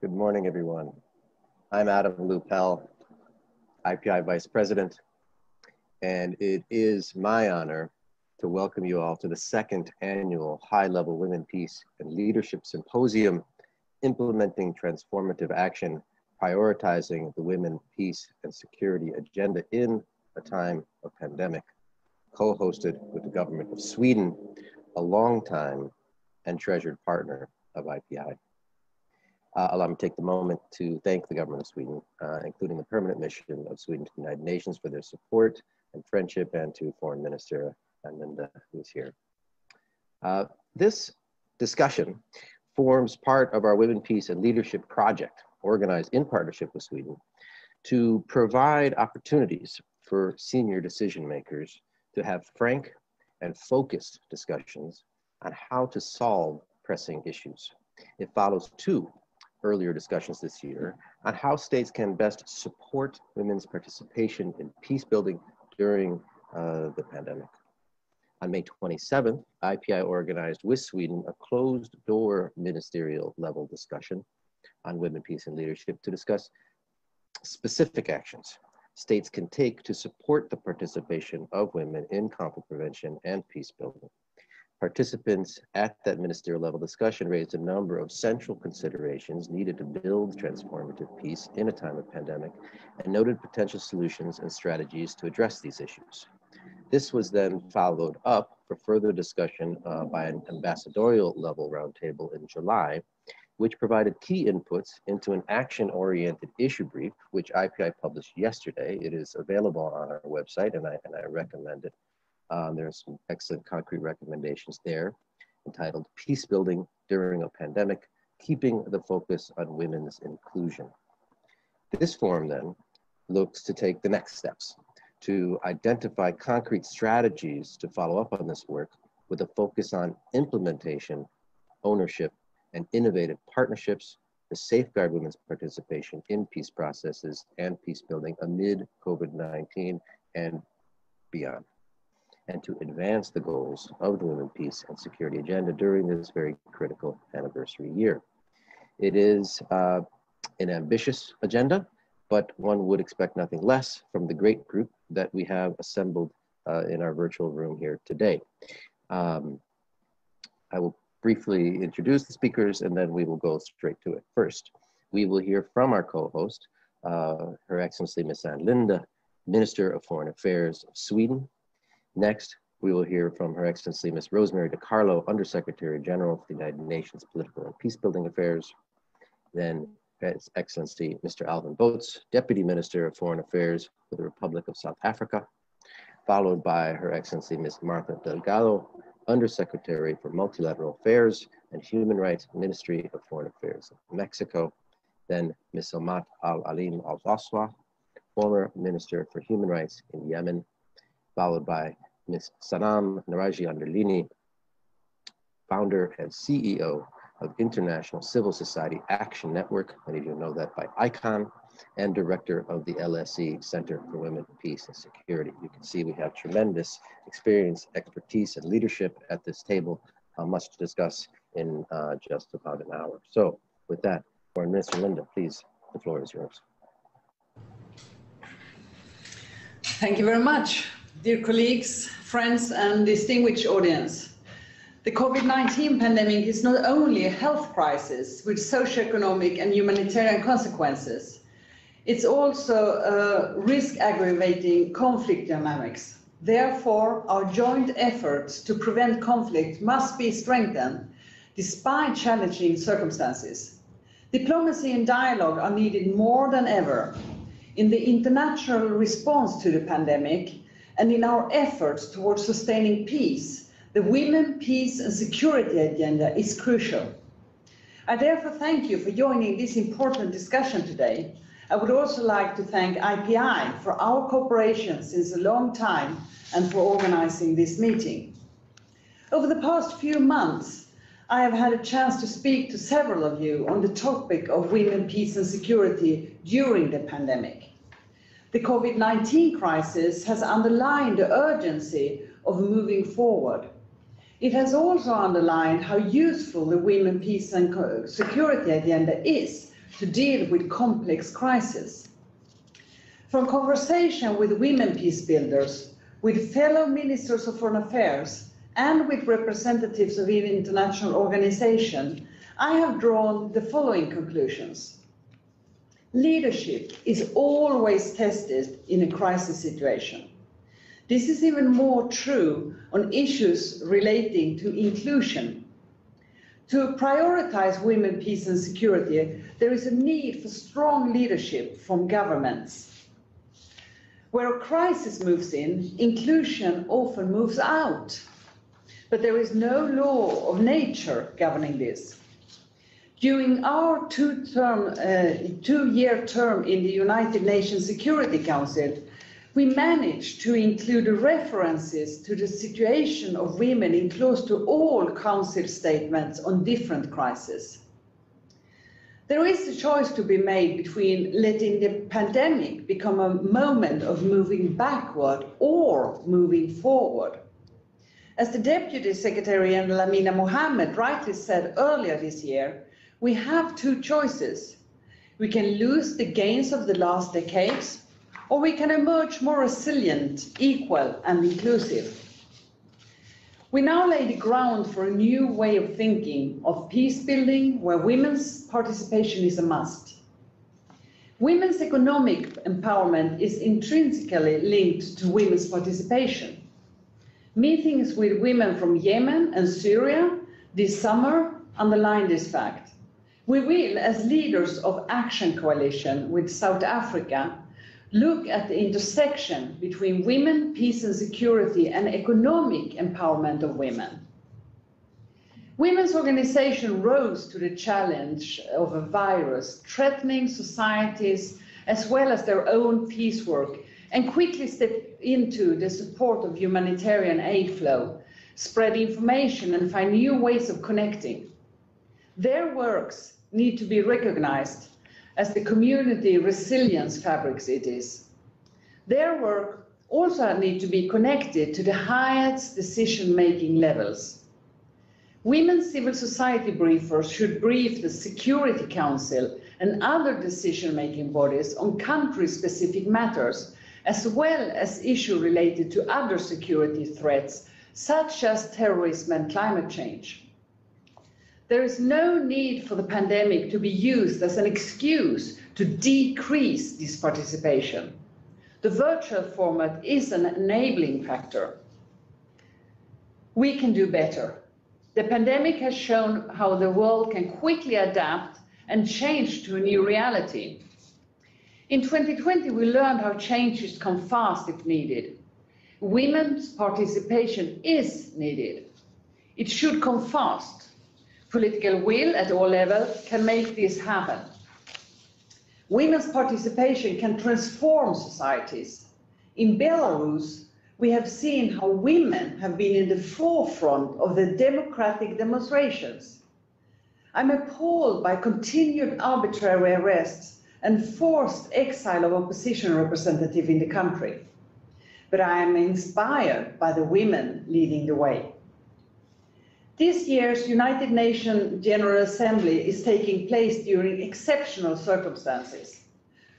Good morning, everyone. I'm Adam Lupel, IPI Vice President, and it is my honor to welcome you all to the second annual High Level Women, Peace, and Leadership Symposium, Implementing Transformative Action, Prioritizing the Women, Peace, and Security Agenda in a Time of Pandemic, co-hosted with the government of Sweden, a long-time and treasured partner of IPI. Uh, allow me to take the moment to thank the government of Sweden, uh, including the permanent mission of Sweden to the United Nations for their support and friendship, and to Foreign Minister Linde, who's here. Uh, this discussion forms part of our Women, Peace, and Leadership project, organized in partnership with Sweden, to provide opportunities for senior decision makers to have frank and focused discussions on how to solve pressing issues. It follows two earlier discussions this year on how states can best support women's participation in peace building during uh, the pandemic. On May 27th, IPI organized with Sweden a closed door ministerial level discussion on women, peace, and leadership to discuss specific actions states can take to support the participation of women in conflict prevention and peace building. Participants at that ministerial level discussion raised a number of central considerations needed to build transformative peace in a time of pandemic and noted potential solutions and strategies to address these issues. This was then followed up for further discussion uh, by an ambassadorial level roundtable in July, which provided key inputs into an action-oriented issue brief, which IPI published yesterday. It is available on our website, and I, and I recommend it. Um, there's some excellent concrete recommendations there entitled Peace Building During a Pandemic, Keeping the Focus on Women's Inclusion. This forum then looks to take the next steps to identify concrete strategies to follow up on this work with a focus on implementation, ownership, and innovative partnerships to safeguard women's participation in peace processes and peace building amid COVID-19 and beyond and to advance the goals of the Women, Peace, and Security Agenda during this very critical anniversary year. It is uh, an ambitious agenda, but one would expect nothing less from the great group that we have assembled uh, in our virtual room here today. Um, I will briefly introduce the speakers and then we will go straight to it. First, we will hear from our co-host, uh, Her Excellency Ms. Ann Linde, Minister of Foreign Affairs of Sweden, Next, we will hear from Her Excellency Ms. Rosemary DiCarlo, Undersecretary General for the United Nations Political and Peacebuilding Affairs. Then His Excellency Mr. Alvin Botes, Deputy Minister of Foreign Affairs for the Republic of South Africa, followed by Her Excellency Ms. Martha Delgado, Undersecretary for Multilateral Affairs and Human Rights Ministry of Foreign Affairs of Mexico. Then Ms. Amat Al-Alim Al-Waswa, former Minister for Human Rights in Yemen followed by Ms. Sanam Naraghi Anderlini, founder and CEO of International Civil Society Action Network, many of you know that by ICAN, and director of the LSE Center for Women, Peace, and Security. You can see we have tremendous experience, expertise, and leadership at this table, uh, much to discuss in uh, just about an hour. So with that, Foreign Minister Linde, please, the floor is yours. Thank you very much. Dear colleagues, friends, and distinguished audience, the COVID-19 pandemic is not only a health crisis with socioeconomic and humanitarian consequences, it's also a risk-aggravating conflict dynamics. Therefore, our joint efforts to prevent conflict must be strengthened despite challenging circumstances. Diplomacy and dialogue are needed more than ever. In the international response to the pandemic, and in our efforts towards sustaining peace, the Women, Peace and Security agenda is crucial. I therefore thank you for joining this important discussion today. I would also like to thank IPI for our cooperation since a long time and for organizing this meeting. Over the past few months, I have had a chance to speak to several of you on the topic of women, peace and security during the pandemic. The COVID-19 crisis has underlined the urgency of moving forward. It has also underlined how useful the Women, Peace and Security agenda is to deal with complex crises. From conversation with women peace builders, with fellow ministers of foreign affairs, and with representatives of international organizations, I have drawn the following conclusions. Leadership is always tested in a crisis situation. This is even more true on issues relating to inclusion. To prioritize women, peace and security, there is a need for strong leadership from governments. Where a crisis moves in, inclusion often moves out. But there is no law of nature governing this. During our two-year uh, two term in the United Nations Security Council, we managed to include references to the situation of women in close to all Council statements on different crises. There is a choice to be made between letting the pandemic become a moment of moving backward or moving forward. As the Deputy Secretary Amina Mohammed rightly said earlier this year, we have two choices. We can lose the gains of the last decades, or we can emerge more resilient, equal and inclusive. We now lay the ground for a new way of thinking of peace building where women's participation is a must. Women's economic empowerment is intrinsically linked to women's participation. Meetings with women from Yemen and Syria this summer underline this fact. We will, as leaders of Action Coalition with South Africa, look at the intersection between women, peace and security and economic empowerment of women. Women's organization rose to the challenge of a virus threatening societies as well as their own peace work and quickly step into the support of humanitarian aid flow, spread information and find new ways of connecting. Their works need to be recognized as the community resilience fabrics it is. Their work also need to be connected to the highest decision-making levels. Women civil society briefers should brief the Security Council and other decision-making bodies on country-specific matters as well as issues related to other security threats, such as terrorism and climate change. There is no need for the pandemic to be used as an excuse to decrease this participation. The virtual format is an enabling factor. We can do better. The pandemic has shown how the world can quickly adapt and change to a new reality. In 2020, we learned how changes come fast if needed. Women's participation is needed. It should come fast. Political will at all levels can make this happen. Women's participation can transform societies. In Belarus, we have seen how women have been in the forefront of the democratic demonstrations. I'm appalled by continued arbitrary arrests and forced exile of opposition representatives in the country. But I am inspired by the women leading the way. This year's United Nations General Assembly is taking place during exceptional circumstances.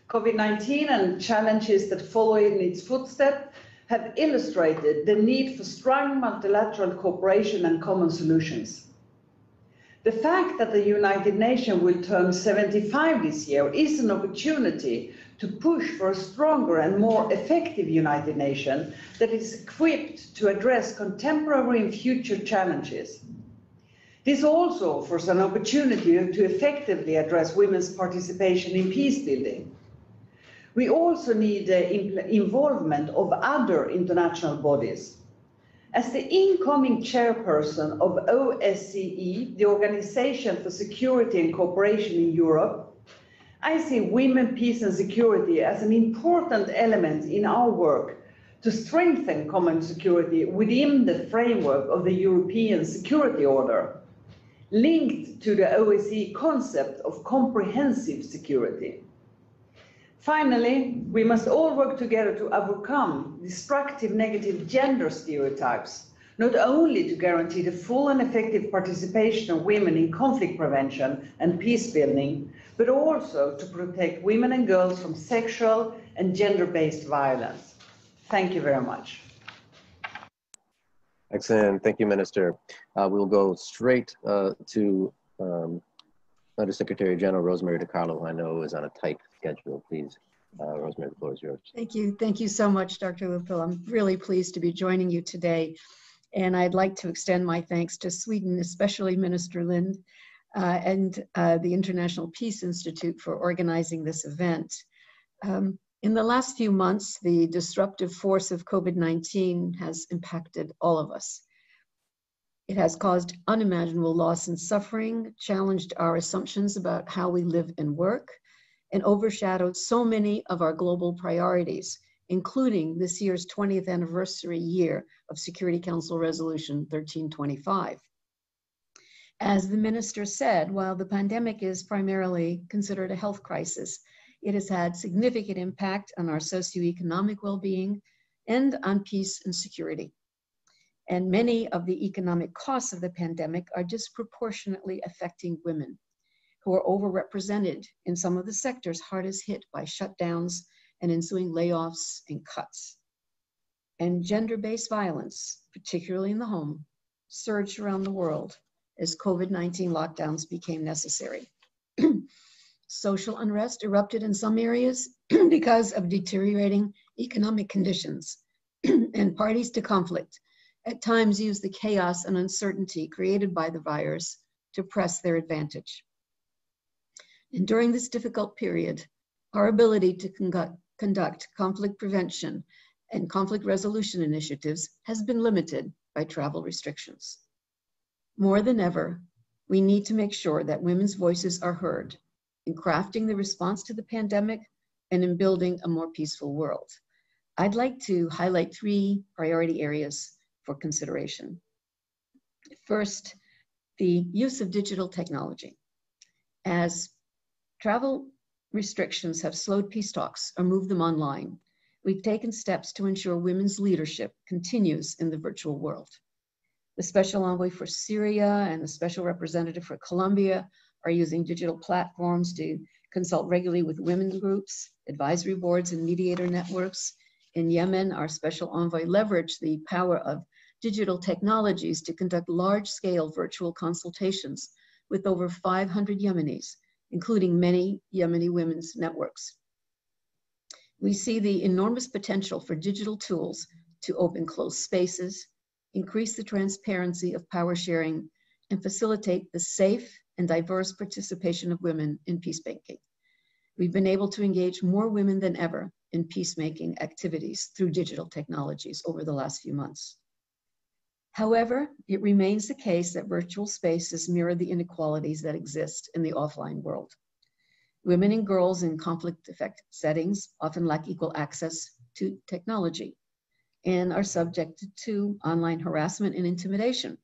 COVID-19 and challenges that follow in its footsteps have illustrated the need for strong multilateral cooperation and common solutions. The fact that the United Nations will turn 75 this year is an opportunity to push for a stronger and more effective United Nations that is equipped to address contemporary and future challenges. This also offers an opportunity to effectively address women's participation in peace building. We also need the involvement of other international bodies, as the incoming chairperson of OSCE, the Organization for Security and Cooperation in Europe, I see women, peace and security as an important element in our work to strengthen common security within the framework of the European Security Order, linked to the OSCE concept of comprehensive security. Finally, we must all work together to overcome destructive negative gender stereotypes not only to guarantee the full and effective participation of women in conflict prevention and peace building, but also to protect women and girls from sexual and gender-based violence. Thank you very much. Excellent. Thank you, Minister. Uh, we'll go straight uh, to um, Undersecretary General Rosemary DiCarlo, who I know is on a tight schedule. Please, uh, Rosemary, the floor is yours. Thank you. Thank you so much, Dr. Lupel. I'm really pleased to be joining you today. And I'd like to extend my thanks to Sweden, especially Minister Lind uh, and uh, the International Peace Institute for organizing this event. Um, in the last few months, the disruptive force of COVID-19 has impacted all of us. It has caused unimaginable loss and suffering, challenged our assumptions about how we live and work, and overshadowed so many of our global priorities, including this year's 20th anniversary year of Security Council Resolution 1325. As the minister said, while the pandemic is primarily considered a health crisis, it has had significant impact on our socioeconomic well-being and on peace and security. And many of the economic costs of the pandemic are disproportionately affecting women, who are overrepresented in some of the sectors hardest hit by shutdowns and ensuing layoffs and cuts. And gender-based violence, particularly in the home, surged around the world as COVID-19 lockdowns became necessary. Social unrest erupted in some areas because of deteriorating economic conditions, and parties to conflict at times used the chaos and uncertainty created by the virus to press their advantage. And during this difficult period, our ability to conduct, conduct conflict prevention and conflict resolution initiatives has been limited by travel restrictions. More than ever, we need to make sure that women's voices are heard in crafting the response to the pandemic and in building a more peaceful world. I'd like to highlight three priority areas for consideration. First, the use of digital technology. As travel restrictions have slowed peace talks or moved them online, we've taken steps to ensure women's leadership continues in the virtual world. The Special Envoy for Syria and the Special Representative for Colombia are using digital platforms to consult regularly with women's groups, advisory boards, and mediator networks. In Yemen, our special envoy leveraged the power of digital technologies to conduct large-scale virtual consultations with over 500 Yemenis, including many Yemeni women's networks. We see the enormous potential for digital tools to open closed spaces, increase the transparency of power sharing, and facilitate the safe and diverse participation of women in peacemaking. We've been able to engage more women than ever in peacemaking activities through digital technologies over the last few months. However, it remains the case that virtual spaces mirror the inequalities that exist in the offline world. Women and girls in conflict affected settings often lack equal access to technology and are subjected to online harassment and intimidation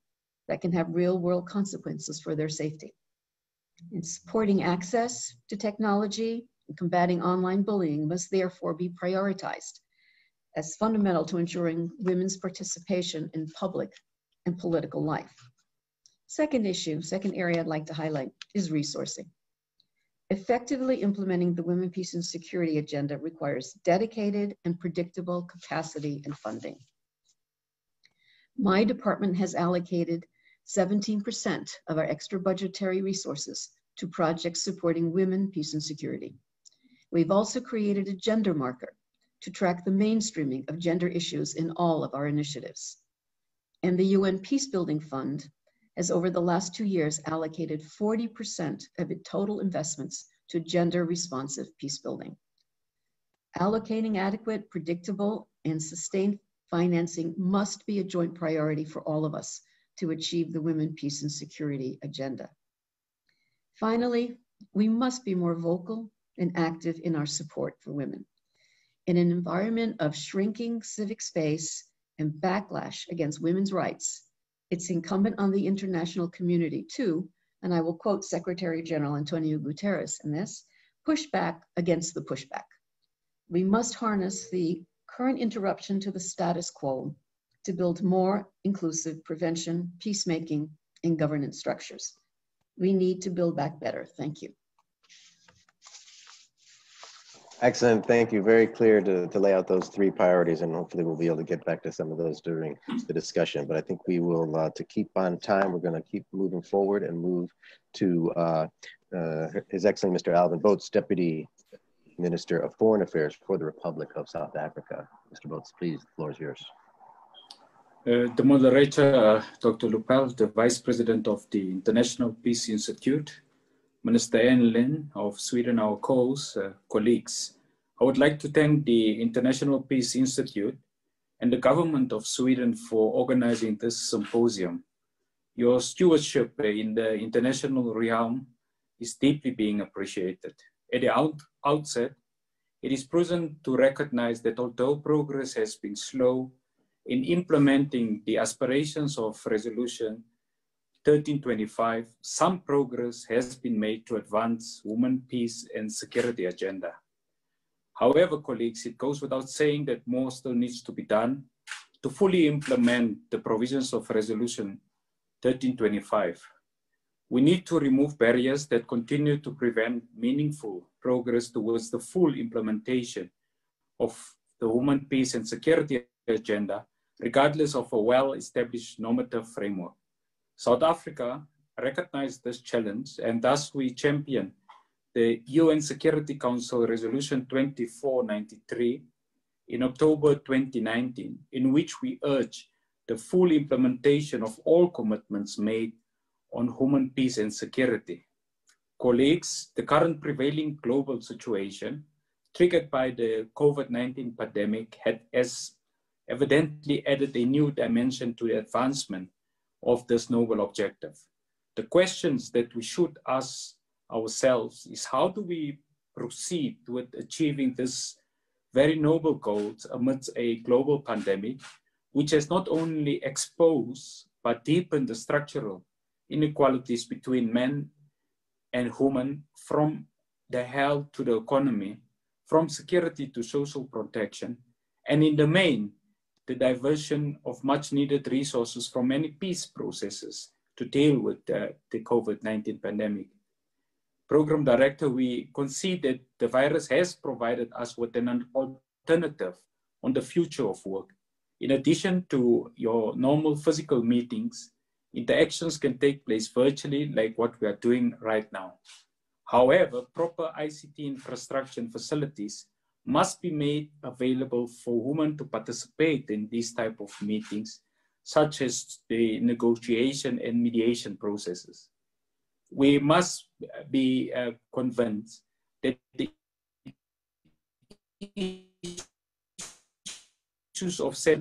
that can have real world consequences for their safety. And supporting access to technology and combating online bullying must therefore be prioritized as fundamental to ensuring women's participation in public and political life. Second issue, second area I'd like to highlight is resourcing. Effectively implementing the Women, Peace, and Security agenda requires dedicated and predictable capacity and funding. My department has allocated 17% of our extra budgetary resources to projects supporting women, peace, and security. We've also created a gender marker to track the mainstreaming of gender issues in all of our initiatives. And the UN Peacebuilding Fund has over the last two years allocated 40% of its total investments to gender responsive peacebuilding. Allocating adequate, predictable, and sustained financing must be a joint priority for all of us to achieve the women, peace, and security agenda. Finally, we must be more vocal and active in our support for women. In an environment of shrinking civic space and backlash against women's rights, it's incumbent on the international community to, and I will quote Secretary General Antonio Guterres in this, push back against the pushback. We must harness the current interruption to the status quo to build more inclusive prevention, peacemaking, and governance structures. We need to build back better. Thank you. Excellent. Thank you. Very clear to, to lay out those three priorities, and hopefully we'll be able to get back to some of those during the discussion. But I think we will, uh, to keep on time, we're going to keep moving forward and move to uh, uh, His Excellency Mr. Alvin Botes, Deputy Minister of Foreign Affairs for the Republic of South Africa. Mr. Botes, please, the floor is yours. Uh, the moderator, uh, Dr. Lupel, the Vice President of the International Peace Institute, Minister Anne Lin of Sweden, our co-hosts, uh, colleagues. I would like to thank the International Peace Institute and the government of Sweden for organizing this symposium. Your stewardship in the international realm is deeply being appreciated. At the out outset, it is prudent to recognize that although progress has been slow in implementing the aspirations of Resolution 1325, some progress has been made to advance the women, peace, and security agenda. However, colleagues, it goes without saying that more still needs to be done to fully implement the provisions of Resolution 1325. We need to remove barriers that continue to prevent meaningful progress towards the full implementation of the women, peace, and security agenda, regardless of a well-established normative framework. South Africa recognized this challenge and thus we champion the UN Security Council Resolution 2493 in October 2019, in which we urge the full implementation of all commitments made on human peace and security. Colleagues, the current prevailing global situation triggered by the COVID-19 pandemic had as evidently added a new dimension to the advancement of this noble objective. The questions that we should ask ourselves is how do we proceed with achieving this very noble goals amidst a global pandemic, which has not only exposed but deepened the structural inequalities between men and women from the health to the economy, from security to social protection, and in the main, the diversion of much needed resources from many peace processes to deal with the, the COVID-19 pandemic. Program Director, we concede that the virus has provided us with an alternative on the future of work. In addition to your normal physical meetings, interactions can take place virtually like what we are doing right now. However, proper ICT infrastructure and facilities must be made available for women to participate in these type of meetings, such as the negotiation and mediation processes. We must be uh, convinced that the issues of self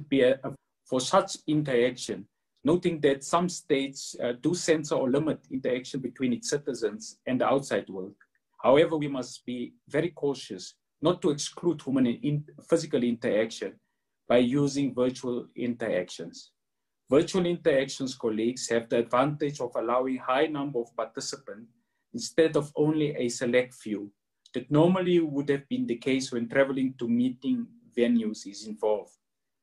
for such interaction, noting that some states uh, do censor or limit interaction between its citizens and the outside world. However, we must be very cautious not to exclude human in physical interaction by using virtual interactions. Virtual interactions colleagues have the advantage of allowing high number of participants instead of only a select few that normally would have been the case when traveling to meeting venues is involved.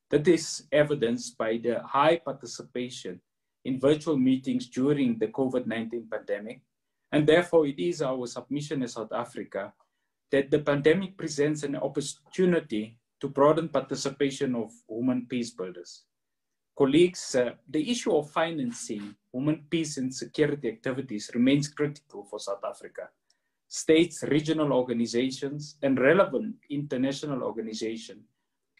That is evidenced by the high participation in virtual meetings during the COVID-19 pandemic. And therefore it is our submission as South Africa that the pandemic presents an opportunity to broaden participation of women peace builders. Colleagues, uh, the issue of financing women peace and security activities remains critical for South Africa. States, regional organizations, and relevant international organizations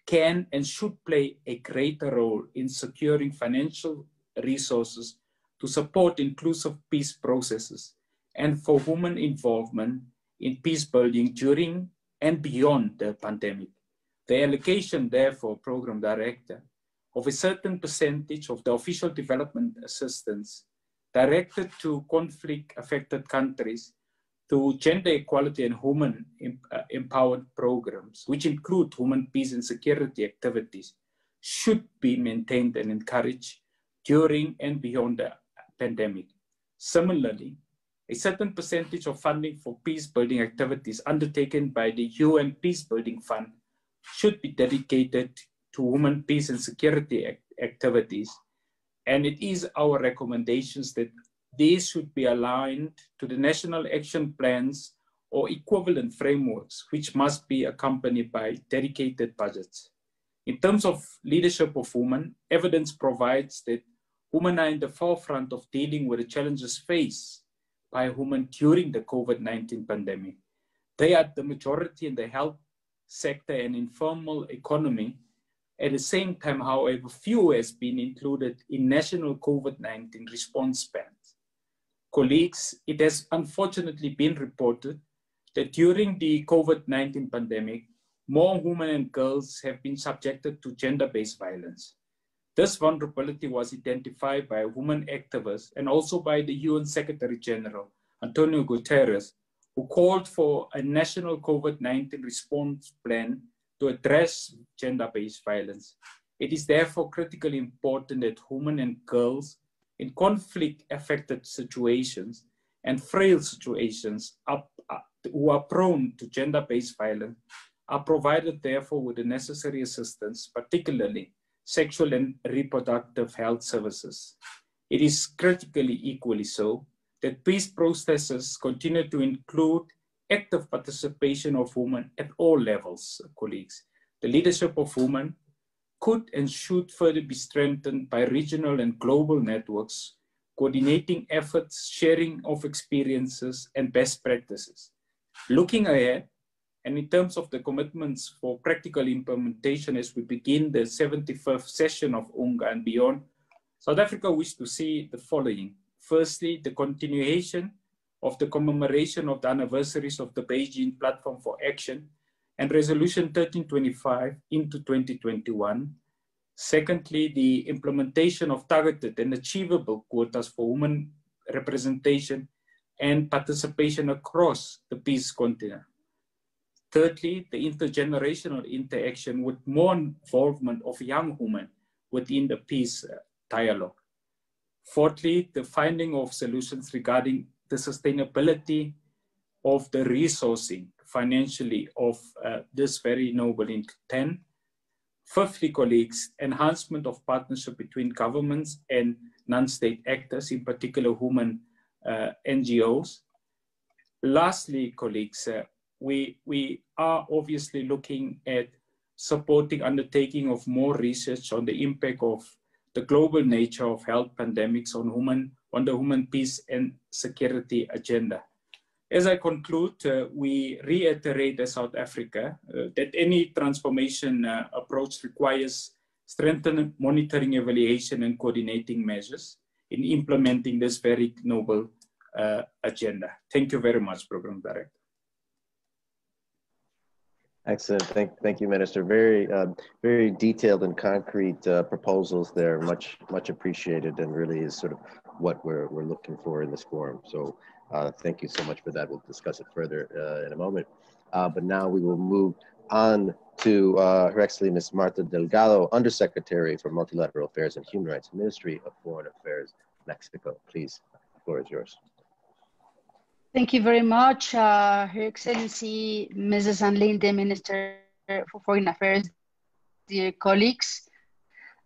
can and should play a greater role in securing financial resources to support inclusive peace processes and for women involvement in peace building during and beyond the pandemic. The allocation, therefore, program director, of a certain percentage of the official development assistance directed to conflict affected countries to gender equality and women uh, empowered programs, which include women peace and security activities, should be maintained and encouraged during and beyond the pandemic. Similarly, a certain percentage of funding for peace building activities undertaken by the UN Peace Building Fund should be dedicated to women, peace, and security activities. And it is our recommendations that these should be aligned to the national action plans or equivalent frameworks, which must be accompanied by dedicated budgets. In terms of leadership of women, evidence provides that women are in the forefront of dealing with the challenges faced by women during the COVID-19 pandemic. They are the majority in the health sector and informal economy. At the same time, however, few has been included in national COVID-19 response plans. Colleagues, it has unfortunately been reported that during the COVID-19 pandemic, more women and girls have been subjected to gender-based violence. This vulnerability was identified by a woman activist and also by the UN Secretary General, Antonio Guterres, who called for a national COVID-19 response plan to address gender-based violence. It is therefore critically important that women and girls in conflict-affected situations and frail situations are, who are prone to gender-based violence are provided therefore with the necessary assistance, particularly sexual and reproductive health services. It is critically equally so that peace processes continue to include active participation of women at all levels, colleagues. The leadership of women could and should further be strengthened by regional and global networks, coordinating efforts, sharing of experiences, and best practices. Looking ahead, and in terms of the commitments for practical implementation as we begin the 75th session of UNGA and beyond, South Africa wishes to see the following. Firstly, the continuation of the commemoration of the anniversaries of the Beijing Platform for Action and Resolution 1325 into 2021. Secondly, the implementation of targeted and achievable quotas for women representation and participation across the peace continent. Thirdly, the intergenerational interaction with more involvement of young women within the peace uh, dialogue. Fourthly, the finding of solutions regarding the sustainability of the resourcing financially of uh, this very noble intent. Fifthly, colleagues, enhancement of partnership between governments and non-state actors, in particular women uh, NGOs. Lastly, colleagues, uh, we, we are obviously looking at supporting undertaking of more research on the impact of the global nature of health pandemics on human, on the human peace and security agenda. As I conclude, uh, we reiterate as South Africa uh, that any transformation uh, approach requires strengthened monitoring, evaluation, and coordinating measures in implementing this very noble uh, agenda. Thank you very much, Program Director. Excellent. Thank, thank you, Minister. Very, uh, very detailed and concrete uh, proposals there. Much, much appreciated, and really is sort of what we're we're looking for in this forum. So, uh, thank you so much for that. We'll discuss it further uh, in a moment. Uh, but now we will move on to uh, Her Excellency Ms. Marta Delgado, Undersecretary for Multilateral Affairs and Human Rights, Ministry of Foreign Affairs, Mexico. Please, the floor is yours. Thank you very much, uh, Her Excellency Mrs. Ann Linde, Minister for Foreign Affairs, dear colleagues.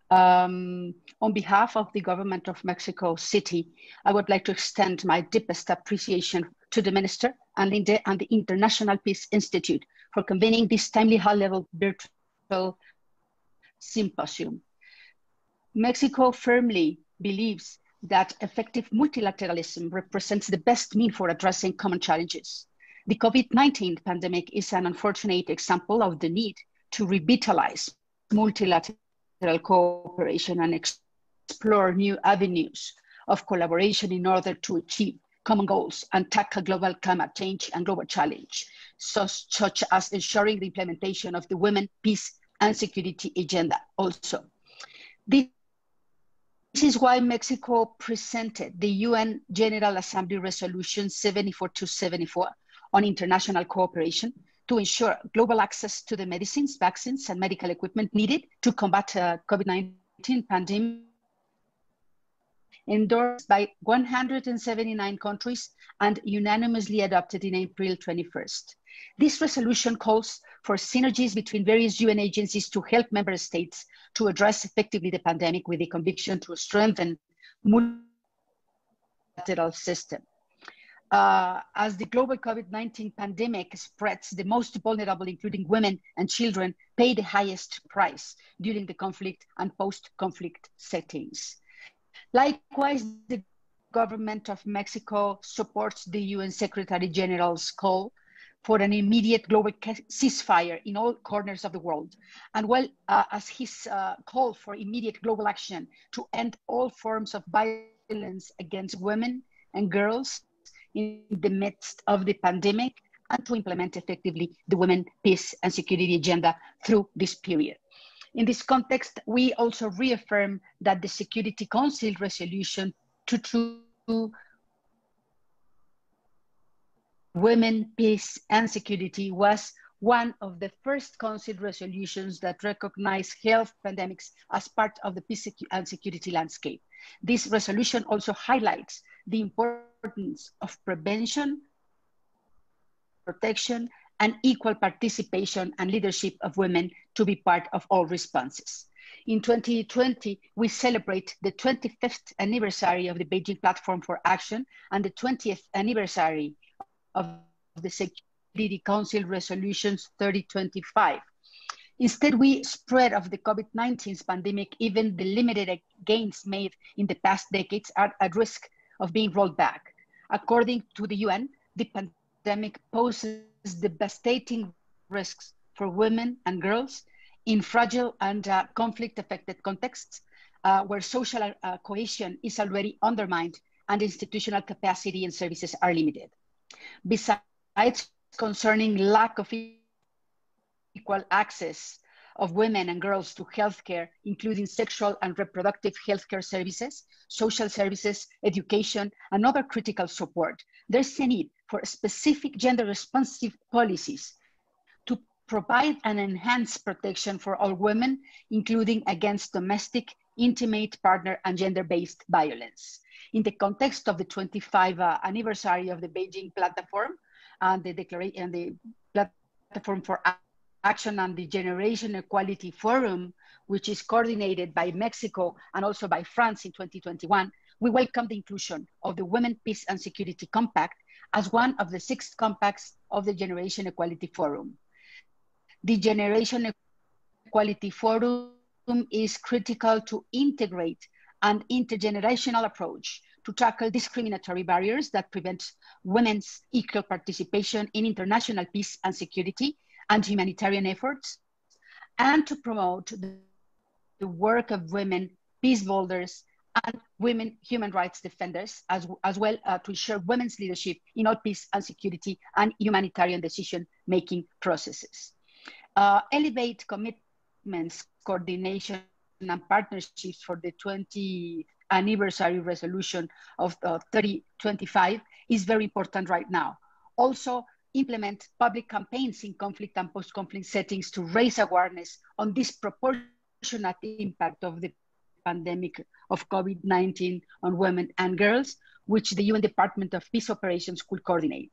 Um, on behalf of the government of Mexico City, I would like to extend my deepest appreciation to the Minister Ann Linde and the International Peace Institute for convening this timely high-level virtual symposium. Mexico firmly believes that effective multilateralism represents the best mean for addressing common challenges. The COVID-19 pandemic is an unfortunate example of the need to revitalize multilateral cooperation and explore new avenues of collaboration in order to achieve common goals and tackle global climate change and global challenge, such, such as ensuring the implementation of the Women, Peace and Security Agenda also. This this is why Mexico presented the UN General Assembly Resolution 74 on international cooperation to ensure global access to the medicines, vaccines, and medical equipment needed to combat uh, COVID-19 pandemic endorsed by 179 countries and unanimously adopted in April 21st. This resolution calls for synergies between various UN agencies to help member states to address effectively the pandemic with the conviction to strengthen multilateral system. Uh, as the global COVID-19 pandemic spreads, the most vulnerable, including women and children, pay the highest price during the conflict and post-conflict settings. Likewise, the government of Mexico supports the UN Secretary General's call for an immediate global ceasefire in all corners of the world, and well uh, as his uh, call for immediate global action to end all forms of violence against women and girls in the midst of the pandemic and to implement effectively the women, peace and security agenda through this period. In this context, we also reaffirm that the Security Council resolution to, to women, peace, and security was one of the first council resolutions that recognized health pandemics as part of the peace and security landscape. This resolution also highlights the importance of prevention, protection, and equal participation and leadership of women to be part of all responses. In 2020, we celebrate the 25th anniversary of the Beijing Platform for Action and the 20th anniversary of the Security Council Resolutions 3025. Instead, we spread of the COVID-19 pandemic, even the limited gains made in the past decades are at risk of being rolled back. According to the UN, the pandemic poses devastating risks for women and girls in fragile and uh, conflict-affected contexts uh, where social uh, cohesion is already undermined and institutional capacity and services are limited. Besides concerning lack of equal access of women and girls to healthcare, including sexual and reproductive healthcare services, social services, education, and other critical support. There's a need for specific gender responsive policies to provide an enhanced protection for all women, including against domestic, intimate, partner, and gender-based violence. In the context of the 25th uh, anniversary of the Beijing Platform and the declaration and the Platform for Action and the Generation Equality Forum, which is coordinated by Mexico and also by France in 2021, we welcome the inclusion of the Women, Peace and Security Compact as one of the six compacts of the Generation Equality Forum. The Generation Equality Forum is critical to integrate an intergenerational approach to tackle discriminatory barriers that prevent women's equal participation in international peace and security and humanitarian efforts, and to promote the work of women peace builders and women human rights defenders, as, as well uh, to ensure women's leadership in all peace and security and humanitarian decision-making processes. Uh, elevate commitments, coordination, and partnerships for the 20th anniversary resolution of uh, 3025 is very important right now. Also, implement public campaigns in conflict and post-conflict settings to raise awareness on disproportionate impact of the pandemic of COVID-19 on women and girls, which the UN Department of Peace Operations could coordinate.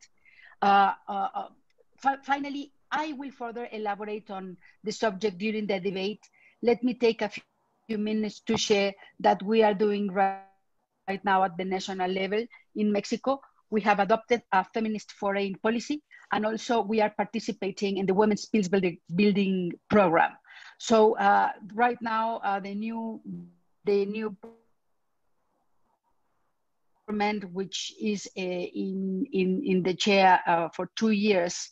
Uh, uh, uh finally, I will further elaborate on the subject during the debate. Let me take a few minutes to share that we are doing right, right now at the national level in Mexico we have adopted a feminist foreign policy, and also we are participating in the Women's Peace Building, Program. So uh, right now, uh, the new the new government, which is uh, in, in, in the chair uh, for two years,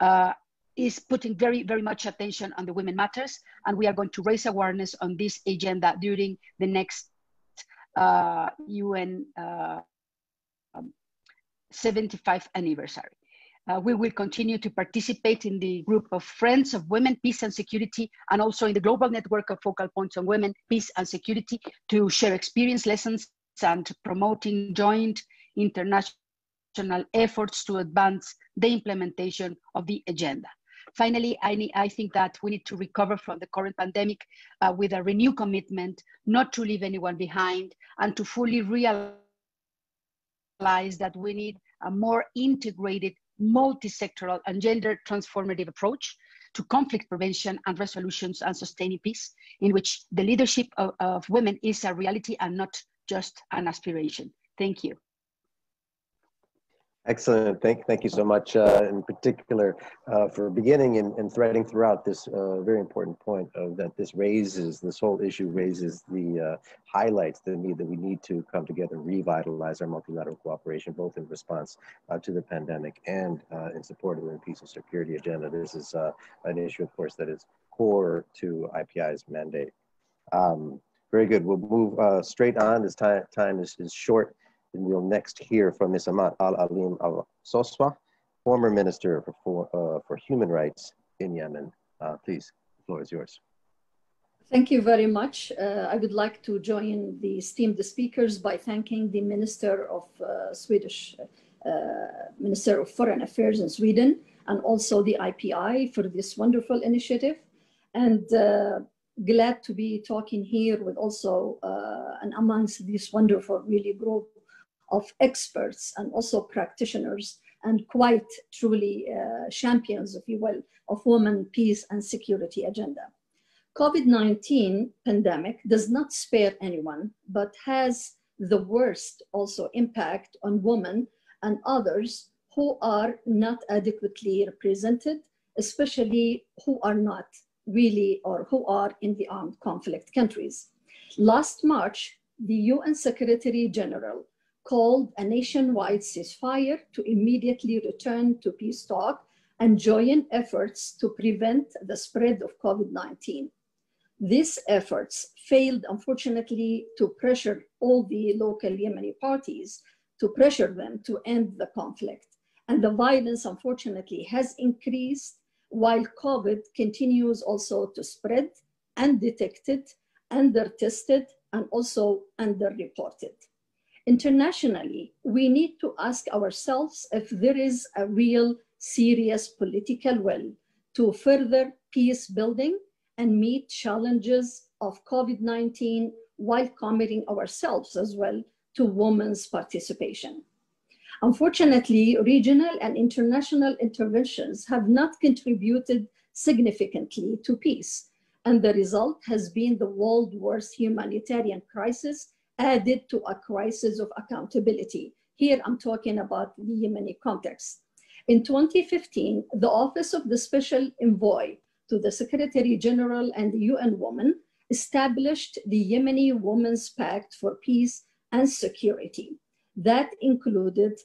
uh, is putting very, very much attention on the women matters. And we are going to raise awareness on this agenda during the next UN uh, 75th anniversary. Uh, we will continue to participate in the group of Friends of Women, Peace and Security, and also in the global network of focal points on women, peace and security to share experience lessons and promoting joint international efforts to advance the implementation of the agenda. Finally, I, I think that we need to recover from the current pandemic uh, with a renewed commitment not to leave anyone behind and to fully realize that we need a more integrated, multi-sectoral and gender transformative approach to conflict prevention and resolutions and sustaining peace, in which the leadership of, of women is a reality and not just an aspiration. Thank you. Excellent. Thank, thank you so much, uh, in particular, uh, for beginning and, and threading throughout this uh, very important point of that this raises, this whole issue raises the uh, highlights the need that we need to come together and revitalize our multilateral cooperation, both in response uh, to the pandemic and uh, in support of the peace and security agenda. This is an issue, of course, that is core to IPI's mandate. Um, very good. We'll move straight on. This time, time is, is short. We'll next hear from Ms. Amat Al-Alim Al-Soswa, former Minister for, uh, for Human Rights in Yemen. Uh, please, the floor is yours. Thank you very much. Uh, I would like to join the esteemed speakers by thanking the Minister of uh, Swedish, uh, Minister of Foreign Affairs in Sweden, and also the IPI for this wonderful initiative. And uh, glad to be talking here with also and amongst this wonderful really group of experts and also practitioners and quite truly uh, champions, if you will, of women, peace, and security agenda. COVID-19 pandemic does not spare anyone, but has the worst also impact on women and others who are not adequately represented, especially who are not really or who are in the armed conflict countries. Last March, the UN Secretary General called a nationwide ceasefire to immediately return to peace talk and join efforts to prevent the spread of COVID-19. These efforts failed, unfortunately, to pressure all the local Yemeni parties to pressure them to end the conflict. And the violence, unfortunately, has increased while COVID continues also to spread, undetected, under-tested, and also under-reported. Internationally, we need to ask ourselves if there is a real serious political will to further peace building and meet challenges of COVID-19 while committing ourselves as well to women's participation. Unfortunately, regional and international interventions have not contributed significantly to peace, and the result has been the world's worst humanitarian crisis added to a crisis of accountability. Here I'm talking about the Yemeni context. In 2015, the Office of the Special Envoy to the Secretary General and the UN Women established the Yemeni Women's Pact for Peace and Security. That included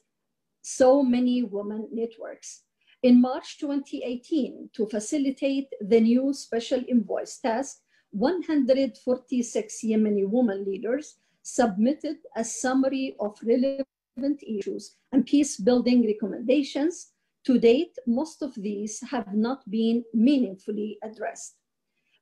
so many women networks. In March 2018, to facilitate the new Special Envoy's task, 146 Yemeni women leaders submitted a summary of relevant issues and peace building recommendations. To date, most of these have not been meaningfully addressed.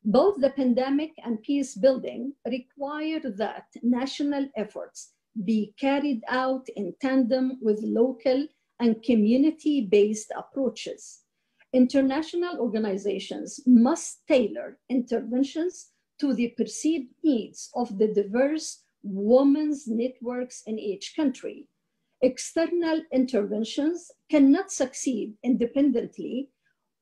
Both the pandemic and peace building require that national efforts be carried out in tandem with local and community-based approaches. International organizations must tailor interventions to the perceived needs of the diverse women's networks in each country. External interventions cannot succeed independently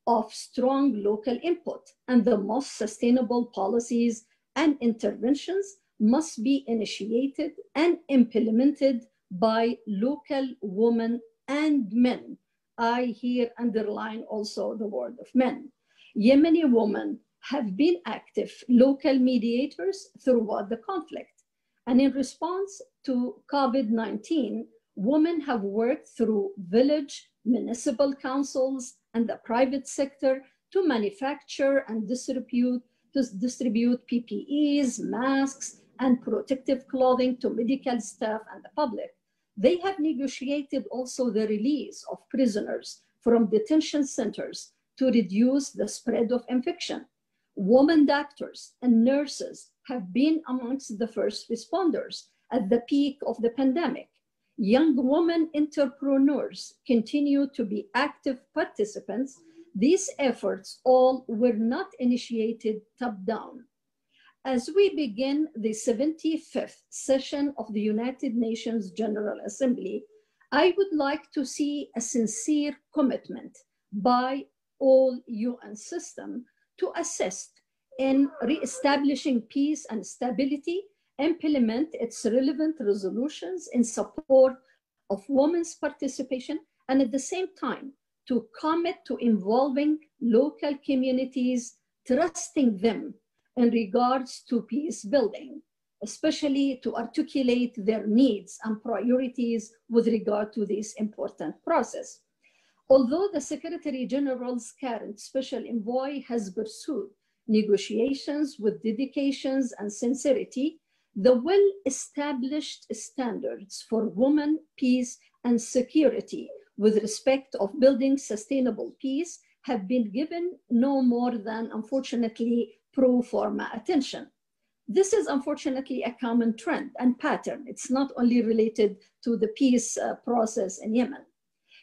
of strong local input, and the most sustainable policies and interventions must be initiated and implemented by local women and men. I here underline also the word of men. Yemeni women have been active local mediators throughout the conflict. And in response to COVID-19, women have worked through village, municipal councils, and the private sector to manufacture and distribute, to distribute PPEs, masks, and protective clothing to medical staff and the public. They have negotiated also the release of prisoners from detention centers to reduce the spread of infection. Women doctors and nurses have been amongst the first responders at the peak of the pandemic. Young women entrepreneurs continue to be active participants. These efforts all were not initiated top down. As we begin the 75th session of the United Nations General Assembly, I would like to see a sincere commitment by all UN system to assist in re-establishing peace and stability, implement its relevant resolutions in support of women's participation, and at the same time, to commit to involving local communities, trusting them in regards to peace building, especially to articulate their needs and priorities with regard to this important process. Although the Secretary General's current special envoy has pursued negotiations with dedications and sincerity, the well-established standards for women, peace, and security with respect of building sustainable peace have been given no more than, unfortunately, pro forma attention. This is unfortunately a common trend and pattern. It's not only related to the peace uh, process in Yemen.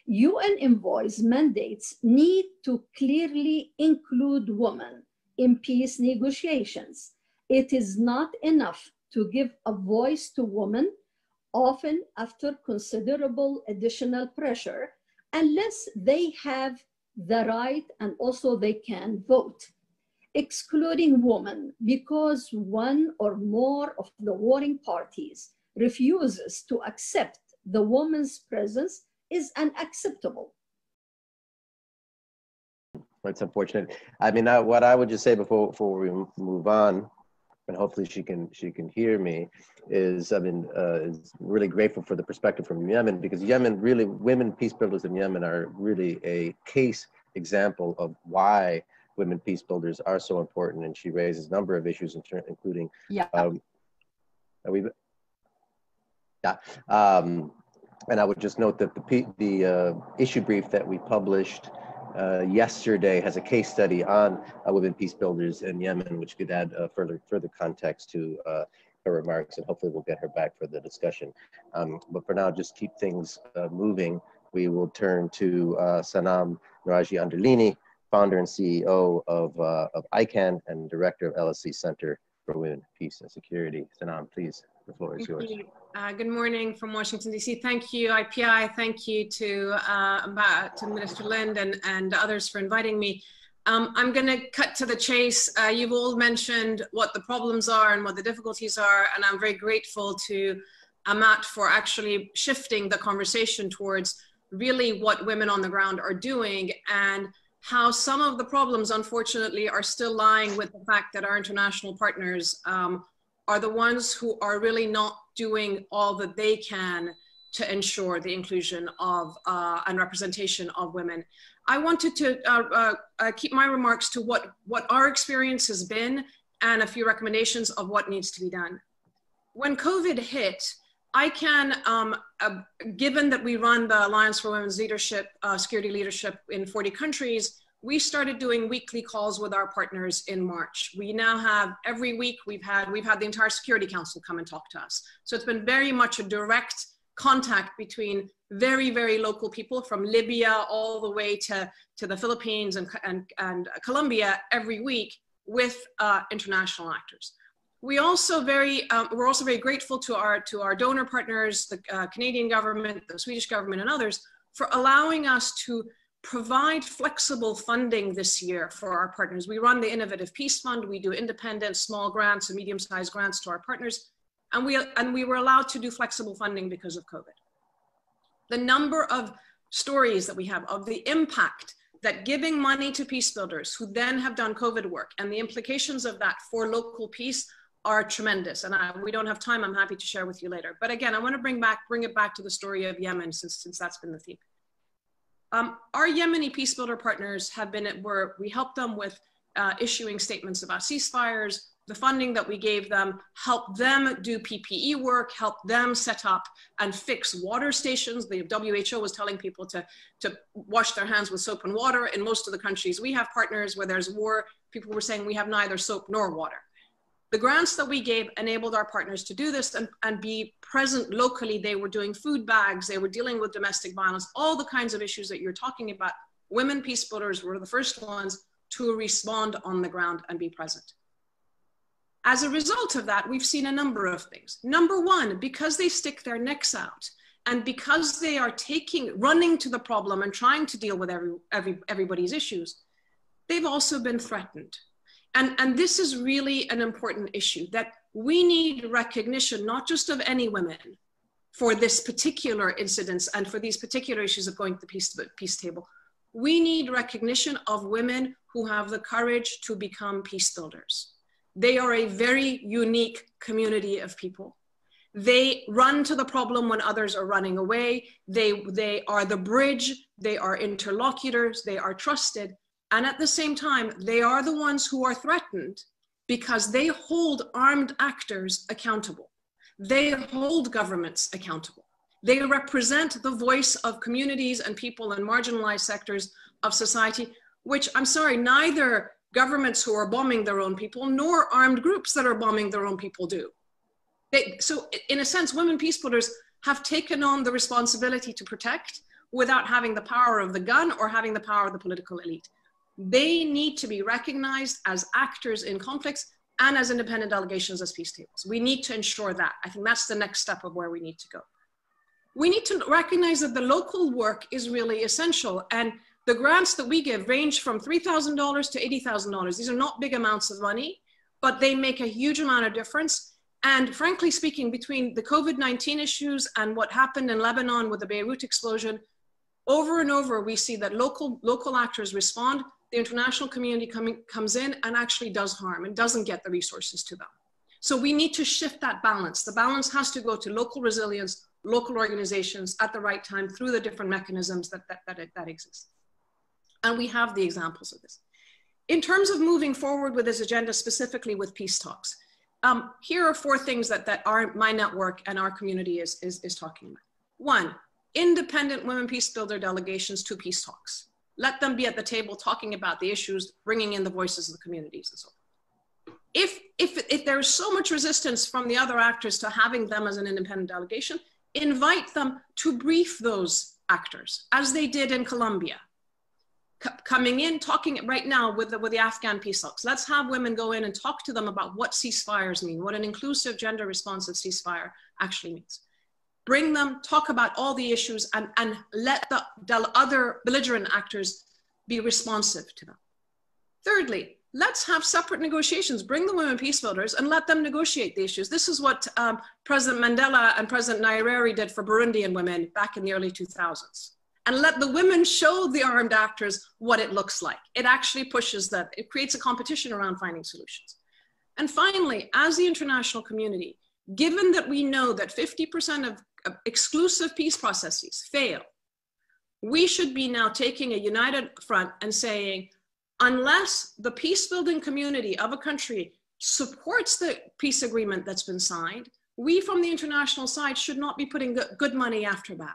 UN envoys mandates need to clearly include women in peace negotiations. It is not enough to give a voice to women, often after considerable additional pressure, unless they have the right and also they can vote excluding women because one or more of the warring parties refuses to accept the woman's presence is unacceptable. It's unfortunate. I mean, uh, what I would just say before before we move on, and hopefully she can she can hear me, is I mean, uh, is really grateful for the perspective from Yemen because Yemen really women peace builders in Yemen are really a case example of why women peace builders are so important. And she raises a number of issues, in ter- including yeah. Um, are we? Yeah. Um, and I would just note that the the uh, issue brief that we published uh, yesterday has a case study on uh, women peace builders in Yemen, which could add uh, further further context to uh, her remarks, and hopefully we'll get her back for the discussion. Um, but for now, just keep things uh, moving. We will turn to Sanam Naraghi Anderlini, founder and CEO of, uh, of ICAN and director of LSE Center for Women, Peace and Security. Sanam, please, the floor is yours. Uh, good morning from Washington, D.C. Thank you, IPI. Thank you to, uh, to Minister Linde and, and others for inviting me. Um, I'm going to cut to the chase. Uh, you've all mentioned what the problems are and what the difficulties are, and I'm very grateful to Amat for actually shifting the conversation towards really what women on the ground are doing and how some of the problems, unfortunately, are still lying with the fact that our international partners um, are the ones who are really not doing all that they can to ensure the inclusion of uh, and representation of women. I wanted to uh, uh, uh keep my remarks to what, what our experience has been and a few recommendations of what needs to be done. When COVID hit, ICAN, um, uh, given that we run the Alliance for Women's Leadership, uh, Security Leadership in 40 countries, we started doing weekly calls with our partners in March. We now have every week we've had we've had the entire Security Council come and talk to us. So it's been very much a direct contact between very very local people from Libya all the way to to the Philippines and and, and Colombia every week with uh, international actors we also very um, we're also very grateful to our to our donor partners the uh, canadian government the swedish government and others for allowing us to provide flexible funding this year for our partners we run the innovative peace fund we do independent small grants and medium-sized grants to our partners and we and we were allowed to do flexible funding because of covid the number of stories that we have of the impact that giving money to peace builders who then have done covid work and the implications of that for local peace are tremendous. And I, we don't have time. I'm happy to share with you later. But again, I want to bring back, bring it back to the story of Yemen since, since that's been the theme. Um, our Yemeni peace builder partners have been at work. We helped them with uh, issuing statements about ceasefires. The funding that we gave them helped them do PPE work, helped them set up and fix water stations. The WHO was telling people to, to wash their hands with soap and water. In most of the countries, we have partners where there's war. People were saying we have neither soap nor water. The grants that we gave enabled our partners to do this and, and be present locally. They were doing food bags, they were dealing with domestic violence, all the kinds of issues that you're talking about. Women peace builders were the first ones to respond on the ground and be present. As a result of that, we've seen a number of things. Number one, because they stick their necks out and because they are taking, running to the problem and trying to deal with every, every, everybody's issues, they've also been threatened. And, and this is really an important issue that we need recognition, not just of any women for this particular incidents and for these particular issues of going to the peace, peace table. We need recognition of women who have the courage to become peace builders. They are a very unique community of people. They run to the problem when others are running away. They, they are the bridge, they are interlocutors, they are trusted. And at the same time, they are the ones who are threatened because they hold armed actors accountable. They hold governments accountable. They represent the voice of communities and people in marginalized sectors of society, which I'm sorry, neither governments who are bombing their own people nor armed groups that are bombing their own people do. They, so, in a sense, women peace builders have taken on the responsibility to protect without having the power of the gun or having the power of the political elite. They need to be recognized as actors in conflicts and as independent delegations as peace tables. We need to ensure that. I think that's the next step of where we need to go. We need to recognize that the local work is really essential. And the grants that we give range from $3,000 to $80,000. These are not big amounts of money, but they make a huge amount of difference. And frankly speaking, between the COVID 19 issues and what happened in Lebanon with the Beirut explosion, over and over we see that local, local actors respond. The international community coming, comes in and actually does harm and doesn't get the resources to them. So we need to shift that balance. The balance has to go to local resilience, local organizations at the right time through the different mechanisms that, that, that, that exist. And we have the examples of this. In terms of moving forward with this agenda, specifically with peace talks, um, here are four things that, that our, my network and our community is, is, is talking about. One, independent women peace builder delegations to peace talks. Let them be at the table talking about the issues, bringing in the voices of the communities and so on. If, if, if there's so much resistance from the other actors to having them as an independent delegation, invite them to brief those actors, as they did in Colombia, coming in, talking right now with the, with the Afghan peace talks. Let's have women go in and talk to them about what ceasefires mean, what an inclusive, gender responsive ceasefire actually means. Bring them, talk about all the issues, and, and let the, the other belligerent actors be responsive to them. Thirdly, let's have separate negotiations. Bring the women peace builders and let them negotiate the issues. This is what um, President Mandela and President Nyerere did for Burundian women back in the early 2000s and let the women show the armed actors what it looks like. It actually pushes that, it creates a competition around finding solutions. And finally, as the international community, given that we know that 50% of, of exclusive peace processes fail, we should be now taking a united front and saying, unless the peace building community of a country supports the peace agreement that's been signed, we from the international side should not be putting good money after bad.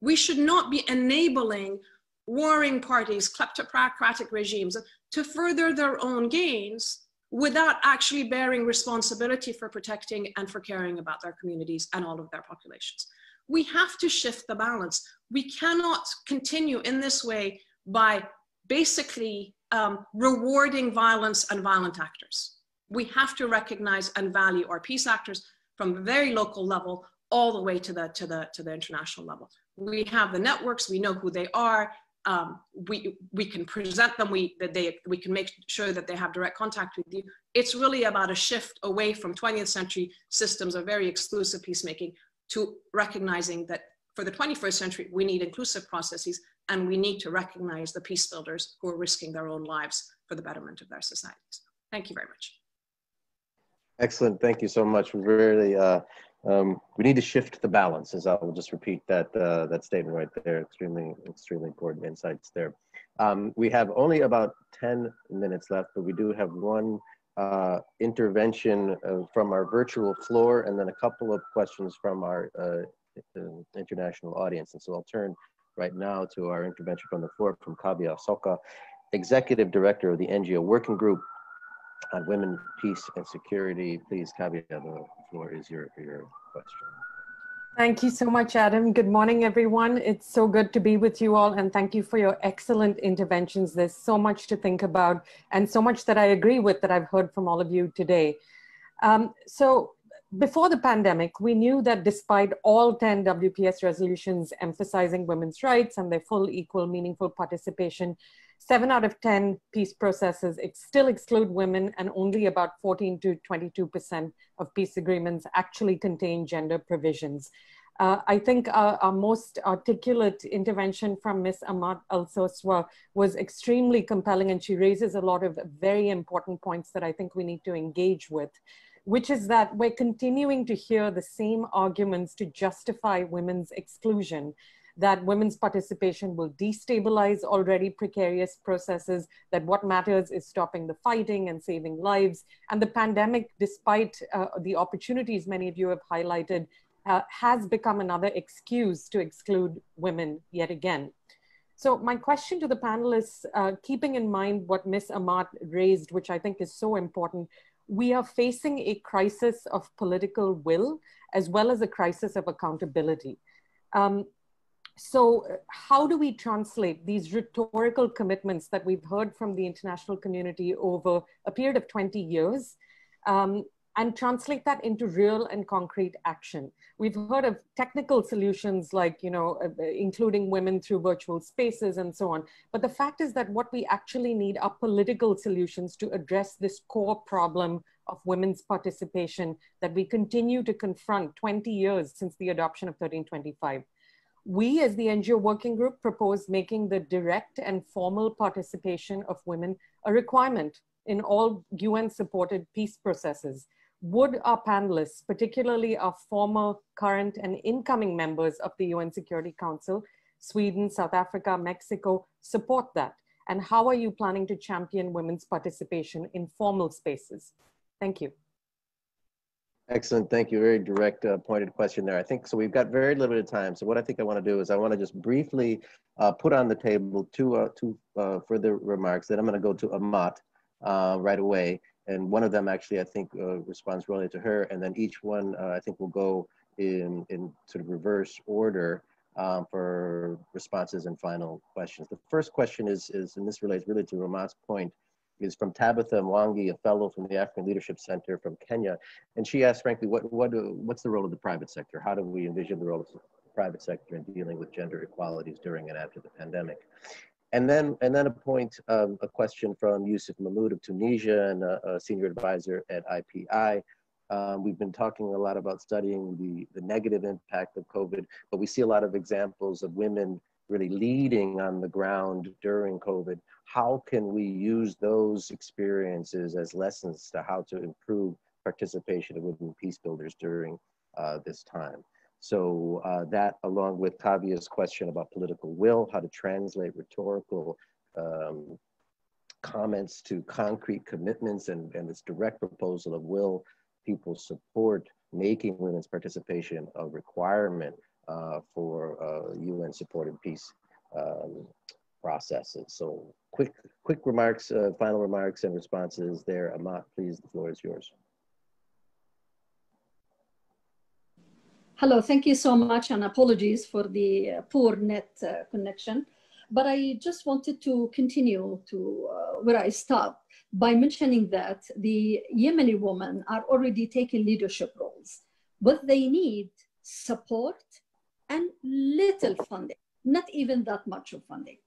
We should not be enabling warring parties, kleptocratic regimes to further their own gains without actually bearing responsibility for protecting and for caring about their communities and all of their populations. We have to shift the balance. We cannot continue in this way by basically um, rewarding violence and violent actors. We have to recognize and value our peace actors from the very local level all the way to the, to the, to the international level we have the networks, we know who they are, um, we, we can present them, we, that they, we can make sure that they have direct contact with you. It's really about a shift away from 20th century systems of very exclusive peacemaking to recognizing that for the 21st century, we need inclusive processes and we need to recognize the peace builders who are risking their own lives for the betterment of their societies. Thank you very much. Excellent. Thank you so much. Really uh, um, we need to shift the balance, as I will just repeat that uh, that statement right there. Extremely, extremely important insights there. Um, we have only about 10 minutes left, but we do have one uh, intervention uh, from our virtual floor and then a couple of questions from our uh, international audience. And so I'll turn right now to our intervention from the floor from Kaavya Asoka, Executive Director of the NGO Working Group on women, peace, and security. Please, Kavya, the floor is your, your question. Thank you so much, Adam. Good morning, everyone. It's so good to be with you all, and thank you for your excellent interventions. There's so much to think about, and so much that I agree with that I've heard from all of you today. Um, so, before the pandemic, we knew that despite all 10 WPS resolutions emphasizing women's rights and their full, equal, meaningful participation seven out of 10 peace processes still exclude women and only about 14 to 22% of peace agreements actually contain gender provisions. Uh, I think uh, our most articulate intervention from Ms. Amat Al-Soswa was extremely compelling and she raises a lot of very important points that I think we need to engage with, which is that we're continuing to hear the same arguments to justify women's exclusion that women's participation will destabilize already precarious processes, that what matters is stopping the fighting and saving lives. And the pandemic, despite uh, the opportunities many of you have highlighted, uh, has become another excuse to exclude women yet again. So my question to the panelists, uh, keeping in mind what Ms. Amat raised, which I think is so important, we are facing a crisis of political will as well as a crisis of accountability. Um, so how do we translate these rhetorical commitments that we've heard from the international community over a period of 20 years um, and translate that into real and concrete action? We've heard of technical solutions like, you know, uh, uh including women through virtual spaces and so on. But the fact is that what we actually need are political solutions to address this core problem of women's participation that we continue to confront 20 years since the adoption of 1325 we as the NGO working group propose making the direct and formal participation of women a requirement in all UN supported peace processes. Would our panelists, particularly our former, current and incoming members of the UN Security Council, Sweden, South Africa, Mexico, support that? And how are you planning to champion women's participation in formal spaces? Thank you. Excellent. Thank you. Very direct, uh, pointed question there. I think so. We've got very limited time. So what I think I want to do is I want to just briefly uh, put on the table two uh, two uh, further remarks. Then I'm going to go to Amat uh, right away, and one of them actually I think uh, responds really to her, and then each one I think will go in in sort of reverse order um, for responses and final questions. The first question is is, and this relates really to Amat's point is from Tabitha Mwangi, a fellow from the African Leadership Center from Kenya. And she asked, frankly, what, what, what's the role of the private sector? How do we envision the role of the private sector in dealing with gender equalities during and after the pandemic? And then, and then a point, um, a question from Youssef Mahmoud of Tunisia and a, a senior advisor at IPI. Um, we've been talking a lot about studying the, the negative impact of COVID, but we see a lot of examples of women really leading on the ground during COVID, how can we use those experiences as lessons to how to improve participation of women peace builders during uh, this time? So uh, that, along with Tavia's question about political will, how to translate rhetorical um, comments to concrete commitments and, and this direct proposal of will people support making women's participation a requirement for uh, UN supported peace um, processes. So quick, quick remarks, uh, final remarks and responses there. Amat, please, the floor is yours. Hello, thank you so much and apologies for the uh, poor net uh, connection. But I just wanted to continue to uh, where I stopped by mentioning that the Yemeni women are already taking leadership roles, but they need support and little funding, not even that much of funding.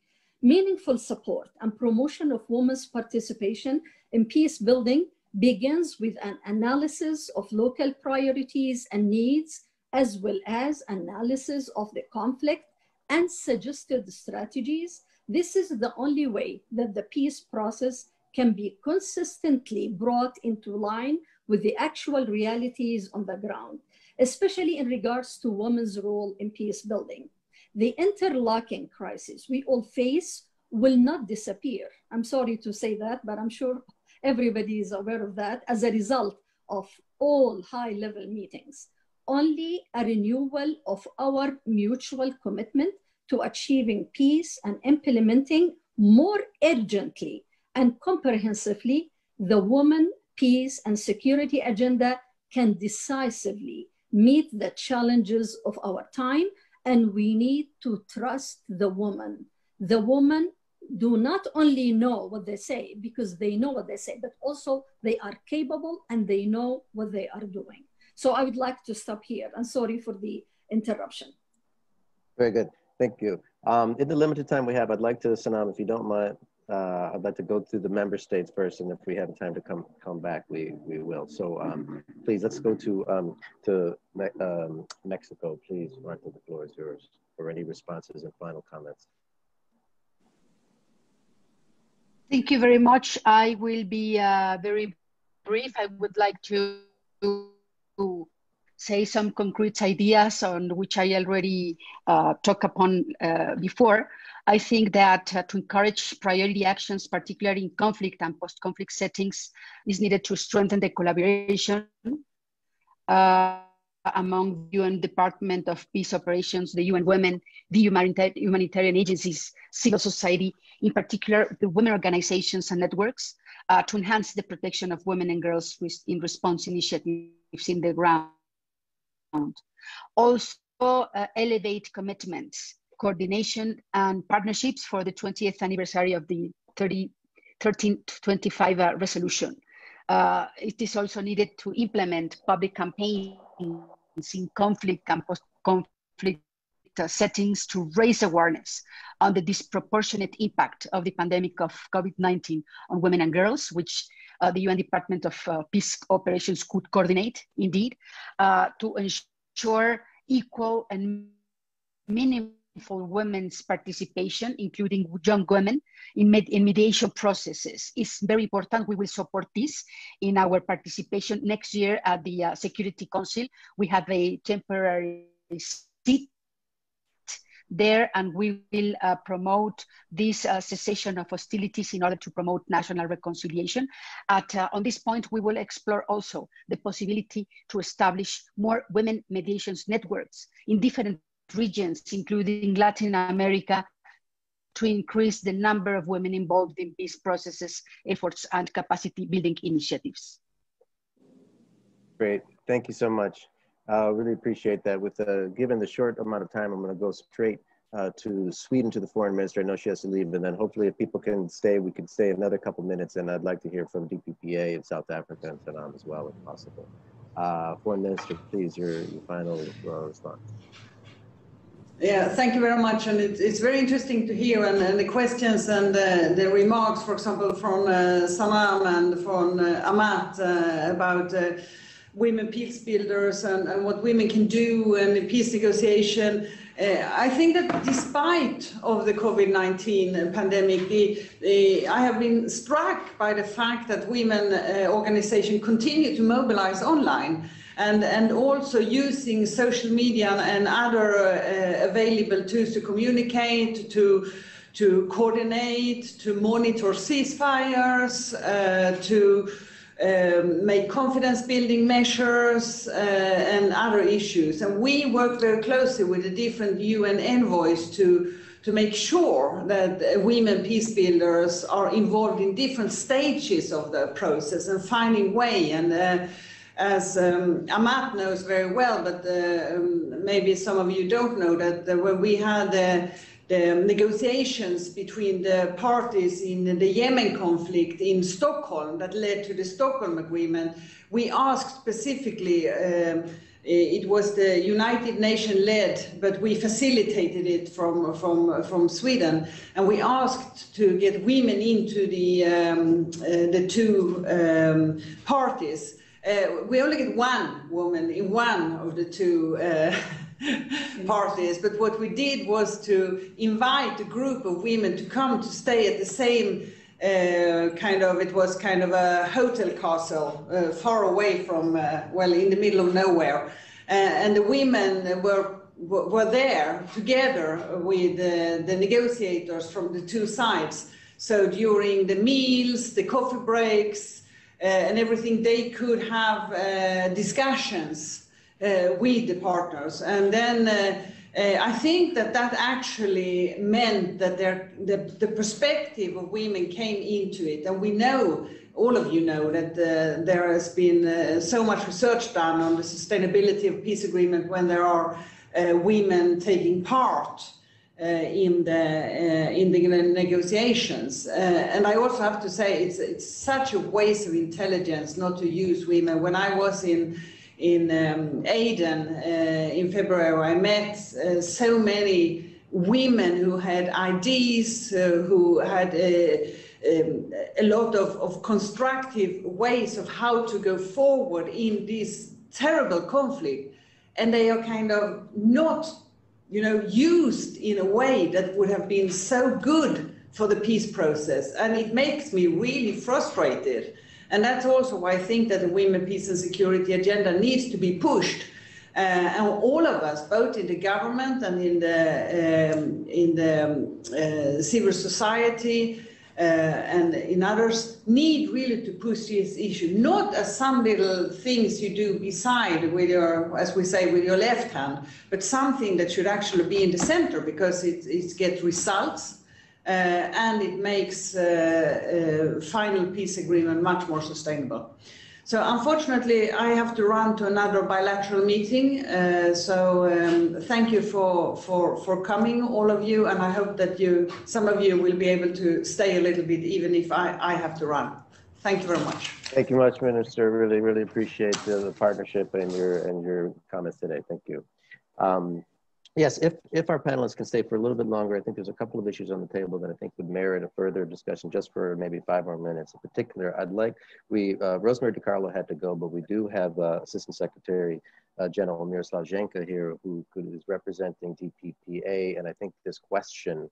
Meaningful support and promotion of women's participation in peace building begins with an analysis of local priorities and needs, as well as analysis of the conflict and suggested strategies. This is the only way that the peace process can be consistently brought into line with the actual realities on the ground especially in regards to women's role in peace building. The interlocking crisis we all face will not disappear. I'm sorry to say that, but I'm sure everybody is aware of that as a result of all high level meetings. Only a renewal of our mutual commitment to achieving peace and implementing more urgently and comprehensively the woman, peace, and security agenda can decisively meet the challenges of our time and we need to trust the woman. The woman do not only know what they say because they know what they say but also they are capable and they know what they are doing. So i would like to stop here. And sorry for the interruption. Very good. Thank you. Um, in the limited time we have i'd like to sanam if you don't mind uh, I'd like to go through the member states first, and if we have time to come come back, we we will. So um, please, let's go to um, to Me um, Mexico, please. Martha, the floor is yours for any responses and final comments. Thank you very much. I will be uh, very brief. I would like to, to say some concrete ideas on which I already uh, talked upon uh, before. I think that uh, to encourage priority actions, particularly in conflict and post-conflict settings, is needed to strengthen the collaboration uh, among the UN Department of Peace Operations, the UN Women, the humanitarian agencies, civil society, in particular the women organizations and networks, uh, to enhance the protection of women and girls in response initiatives in the ground. Also, uh, elevate commitments, coordination, and partnerships for the 20th anniversary of the 30, 1325 uh, resolution. Uh, it is also needed to implement public campaigns in conflict and post-conflict uh, settings to raise awareness on the disproportionate impact of the pandemic of COVID-19 on women and girls, which uh, the UN Department of uh, Peace Operations could coordinate, indeed, uh, to ensure equal and minimum for women's participation, including young women, in, med in mediation processes is very important. We will support this in our participation next year at the uh, Security Council. We have a temporary seat there and we will uh, promote this uh, cessation of hostilities in order to promote national reconciliation. At, uh, on this point, we will explore also the possibility to establish more women mediations networks in different regions, including Latin America, to increase the number of women involved in peace processes, efforts, and capacity building initiatives. Great, thank you so much. I uh, really appreciate that. With uh, given the short amount of time, I'm going to go straight uh, to Sweden to the foreign minister. I know she has to leave, and then hopefully, if people can stay, we can stay another couple minutes. And I'd like to hear from DPPA in South Africa and Sudan as well, if possible. Uh, foreign minister, please, your, your final uh, response. Yeah, thank you very much. And it, it's very interesting to hear and, and the questions and uh, the remarks, for example, from uh, and from uh, Amat uh, about uh, women peace builders and, and, what women can do and peace negotiation. Uh, I think that despite of the COVID-19 pandemic, the, the, I have been struck by the fact that women organizations continue to mobilize online and, and also using social media and other uh, available tools to communicate, to, to coordinate, to monitor ceasefires, uh, to um, make confidence building measures uh, and other issues. And we work very closely with the different UN envoys to, to make sure that women peace builders are involved in different stages of the process and finding way and uh, as um, Amat knows very well, but uh, um, maybe some of you don't know that uh, when we had uh, the negotiations between the parties in the Yemen conflict in Stockholm that led to the Stockholm Agreement, we asked specifically, um, it was the United Nations led, but we facilitated it from, from, from Sweden, and we asked to get women into the, um, uh, the two um, parties uh, we only get one woman in one of the two uh, parties, but what we did was to invite a group of women to come to stay at the same uh, kind of, it was kind of a hotel castle uh, far away from, uh, well, in the middle of nowhere. Uh, and the women were were there together with the negotiators from the two sides. So during the meals, the coffee breaks, and everything, they could have uh, discussions uh, with the partners. And then I think that that actually meant that the, the perspective of women came into it. And we know all of you know that uh, there has been uh, so much research done on the sustainability of peace agreement when there are uh, women taking part uh, in the uh, in the negotiations. Uh, and I also have to say it's it's such a waste of intelligence not to use women. When I was in in um, Aden in February, I met so many women who had IDs, uh, who had a, um, a lot of, of constructive ways of how to go forward in this terrible conflict. And they are kind of not, you know, used in a way that would have been so good for the peace process. And it makes me really frustrated. And that's also why I think that the women, peace and security agenda needs to be pushed uh, and all of us, both in the government and in the, um, in the um, uh, civil society uh, and in others, need really to push this issue, not as some little things you do beside with your, as we say, with your left hand, but something that should actually be in the center because it, it gets results uh, and it makes uh, uh, final peace agreement much more sustainable. So unfortunately, I have to run to another bilateral meeting. Uh, so um, thank you for, for, for coming, all of you, and I hope that you, some of you will be able to stay a little bit, even if I, I have to run. Thank you very much. Thank you much, Minister. Really, really appreciate the, the partnership and your and your comments today. Thank you. Um, Yes, if, if our panelists can stay for a little bit longer, I think there's a couple of issues on the table that I think would merit a further discussion just for maybe five more minutes. In particular, I'd like, we, uh, Rosemary DiCarlo had to go, but we do have uh, Assistant Secretary uh, General Miroslav Jenča here who, is representing DPPA. And I think this question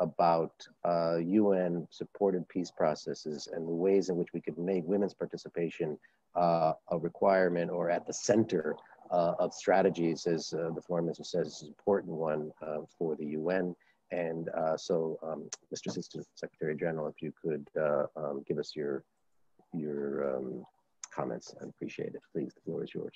about UN uh, supported peace processes and the ways in which we could make women's participation uh, a requirement or at the center uh, of strategies, as uh, the foreign minister says, is an important one uh, for the UN. And uh, so, um, Mr. Assistant Secretary General, if you could uh, um, give us your your um, comments, I'd appreciate it. Please, the floor is yours.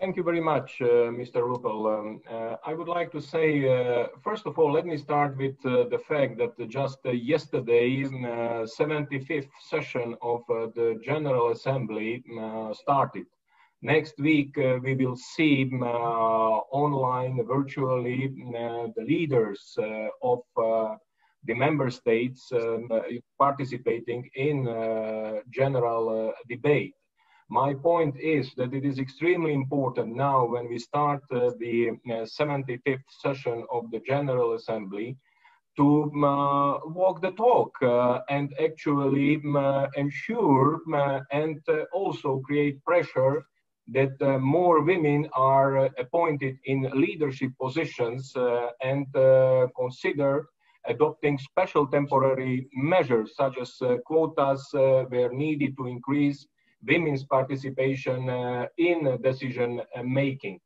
Thank you very much, uh, Mr. Lupel. Um, I would like to say, first of all, let me start with the fact that just yesterday, the 75th session of the General Assembly started. Next week, uh, we will see uh, online, virtually, uh, the leaders uh, of uh, the member states um, uh, participating in general debate. My point is that it is extremely important now when we start the 75th session of the General Assembly to uh, walk the talk uh, and actually uh, ensure and also create pressure that uh, more women are uh, appointed in leadership positions uh, and consider adopting special temporary measures such as quotas where needed to increase women's participation in decision making.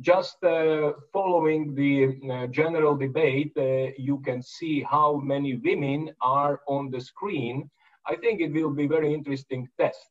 Just uh, following the uh, general debate, uh, you can see how many women are on the screen. I think it will be very interesting test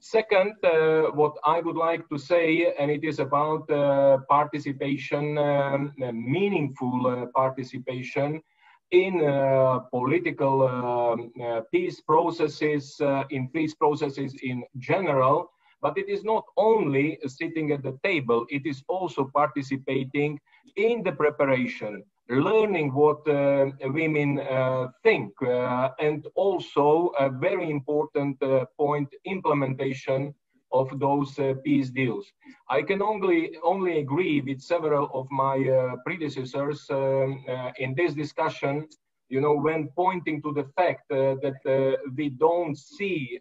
Second, uh, what I would like to say, and it is about uh, participation, um, meaningful uh, participation in uh, political um, uh, peace processes, uh, in peace processes in general. But it is not only sitting at the table, it is also participating in the preparation, learning what uh, women uh, think, uh, and also a very important point, implementation of those uh, peace deals. I can only only agree with several of my uh, predecessors um, uh, in this discussion. You know, when pointing to the fact that we don't see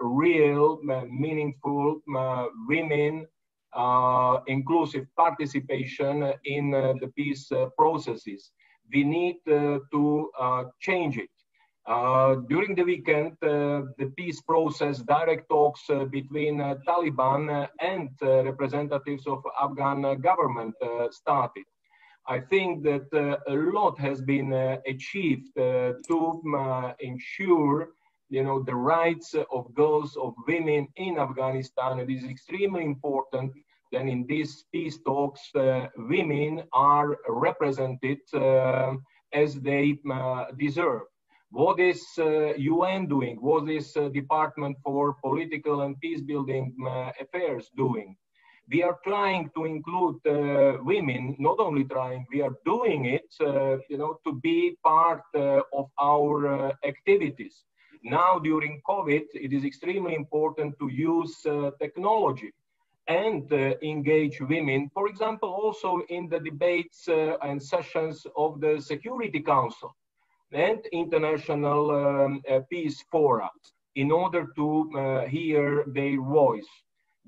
real, meaningful women uh, inclusive participation in uh, the peace uh, processes. We need to change it. Uh, during the weekend, uh, the peace process direct talks uh, between Taliban and representatives of Afghan government started. I think that a lot has been achieved to ensure you know, the rights of girls, of women in Afghanistan. It is extremely important then in these peace talks, uh, women are represented uh, as they uh, deserve. What is UN uh, doing? What is uh, Department for Political and Peace Building uh, Affairs doing? We are trying to include women, not only trying, we are doing it, you know, to be part of our activities. Now during COVID, it is extremely important to use technology and uh, engage women, for example, also in the debates uh, and sessions of the Security Council and international um, uh, peace fora in order to uh, hear their voice.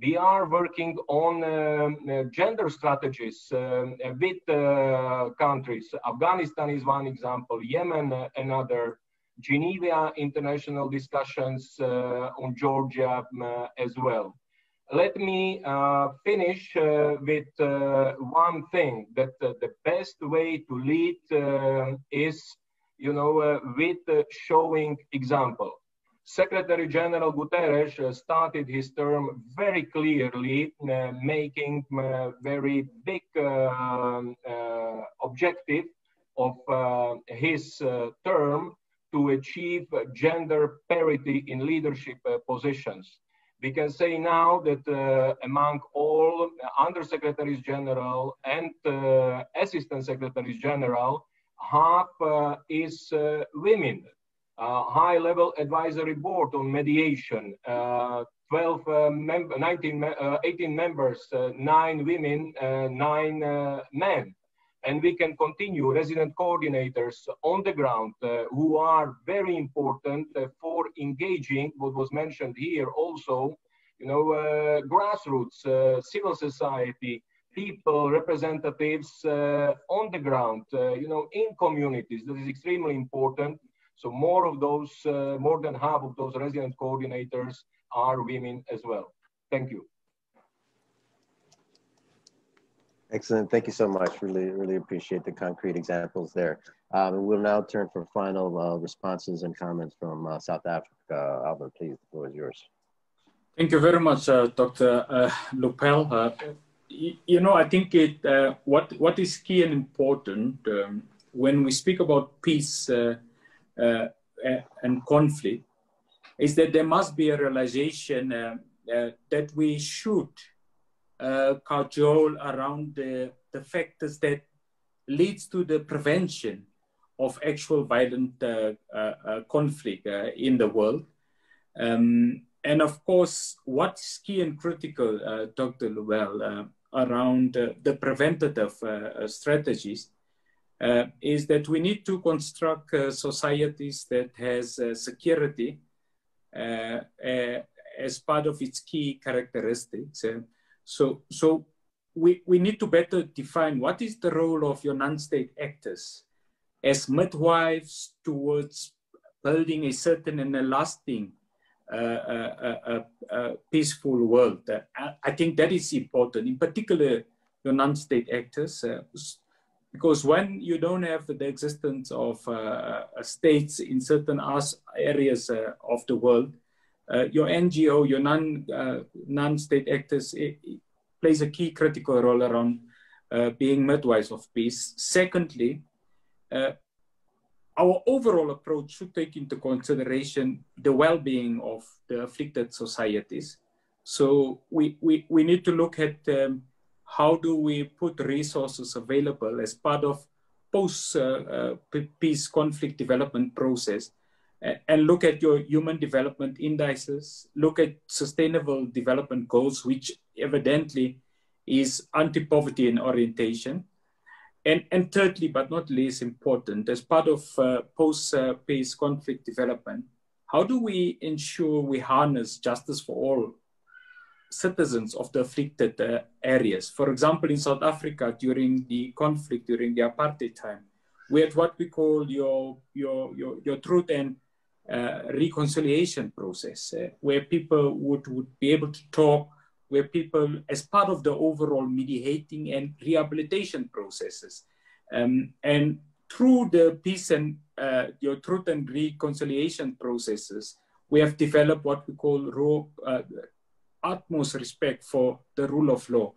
We are working on um, uh, gender strategies um, with uh, countries. Afghanistan is one example, Yemen another, Geneva international discussions on Georgia as well let me uh, finish uh, with uh, one thing that the best way to lead is you know, uh, with uh, showing example. Secretary General Guterres uh, started his term very clearly, making a very big objective of his term to achieve gender parity in leadership positions we can say now that uh, among all undersecretaries general and uh, assistant secretaries general, half uh, is uh, women. Uh, high level advisory board on mediation, 12 mem 19, 18 members, nine women, nine men and we can continue resident coordinators on the ground uh, who are very important uh, for engaging what was mentioned here also you know uh, grassroots civil society people, representatives uh, on the ground, uh, you know, in communities. That is extremely important. So more of those, uh, more than half of those resident coordinators are women as well. Thank you. Excellent. Thank you so much. Really, really appreciate the concrete examples there. Um, we'll now turn for final uh, responses and comments from uh, South Africa. Albert, please, the floor is yours. Thank you very much, uh, Dr. Lupel you know, I think it uh, what what is key and important um, when we speak about peace uh, uh, and conflict is that there must be a realization uh, uh, that we should uh, cajole around the, the factors that leads to the prevention of actual violent uh, uh, uh, conflict in the world. Um, and of course, what's key and critical, Dr. Lupel, around uh, the preventative uh, uh, strategies is that we need to construct societies that has security as part of its key characteristics. So, so we, we need to better define what is the role of your non-state actors as midwives towards building a certain and a lasting a, a, peaceful world. I think that is important, in particular, your non-state actors, uh, because when you don't have the existence of uh, states in certain areas uh, of the world, your NGO, your non, non-state actors, it, it plays a key critical role around being midwives of peace. Secondly, our overall approach should take into consideration the well-being of the afflicted societies. So we, we, we need to look at um, how do we put resources available as part of post-peace uh, uh, conflict development process uh, and look at your human development indices, look at sustainable development goals, which evidently is anti-poverty in orientation, and, and thirdly, but not least important, as part of uh, post-peace conflict development, how do we ensure we harness justice for all citizens of the afflicted uh, areas? For example, in South Africa, during the conflict, during the apartheid time, we had what we call your, your, your, your truth and uh, reconciliation process, uh, where people would, would be able to talk where people, as part of the overall mediating and rehabilitation processes, um, and through the peace and uh, your truth and reconciliation processes, we have developed what we call uh, utmost respect for the rule of law.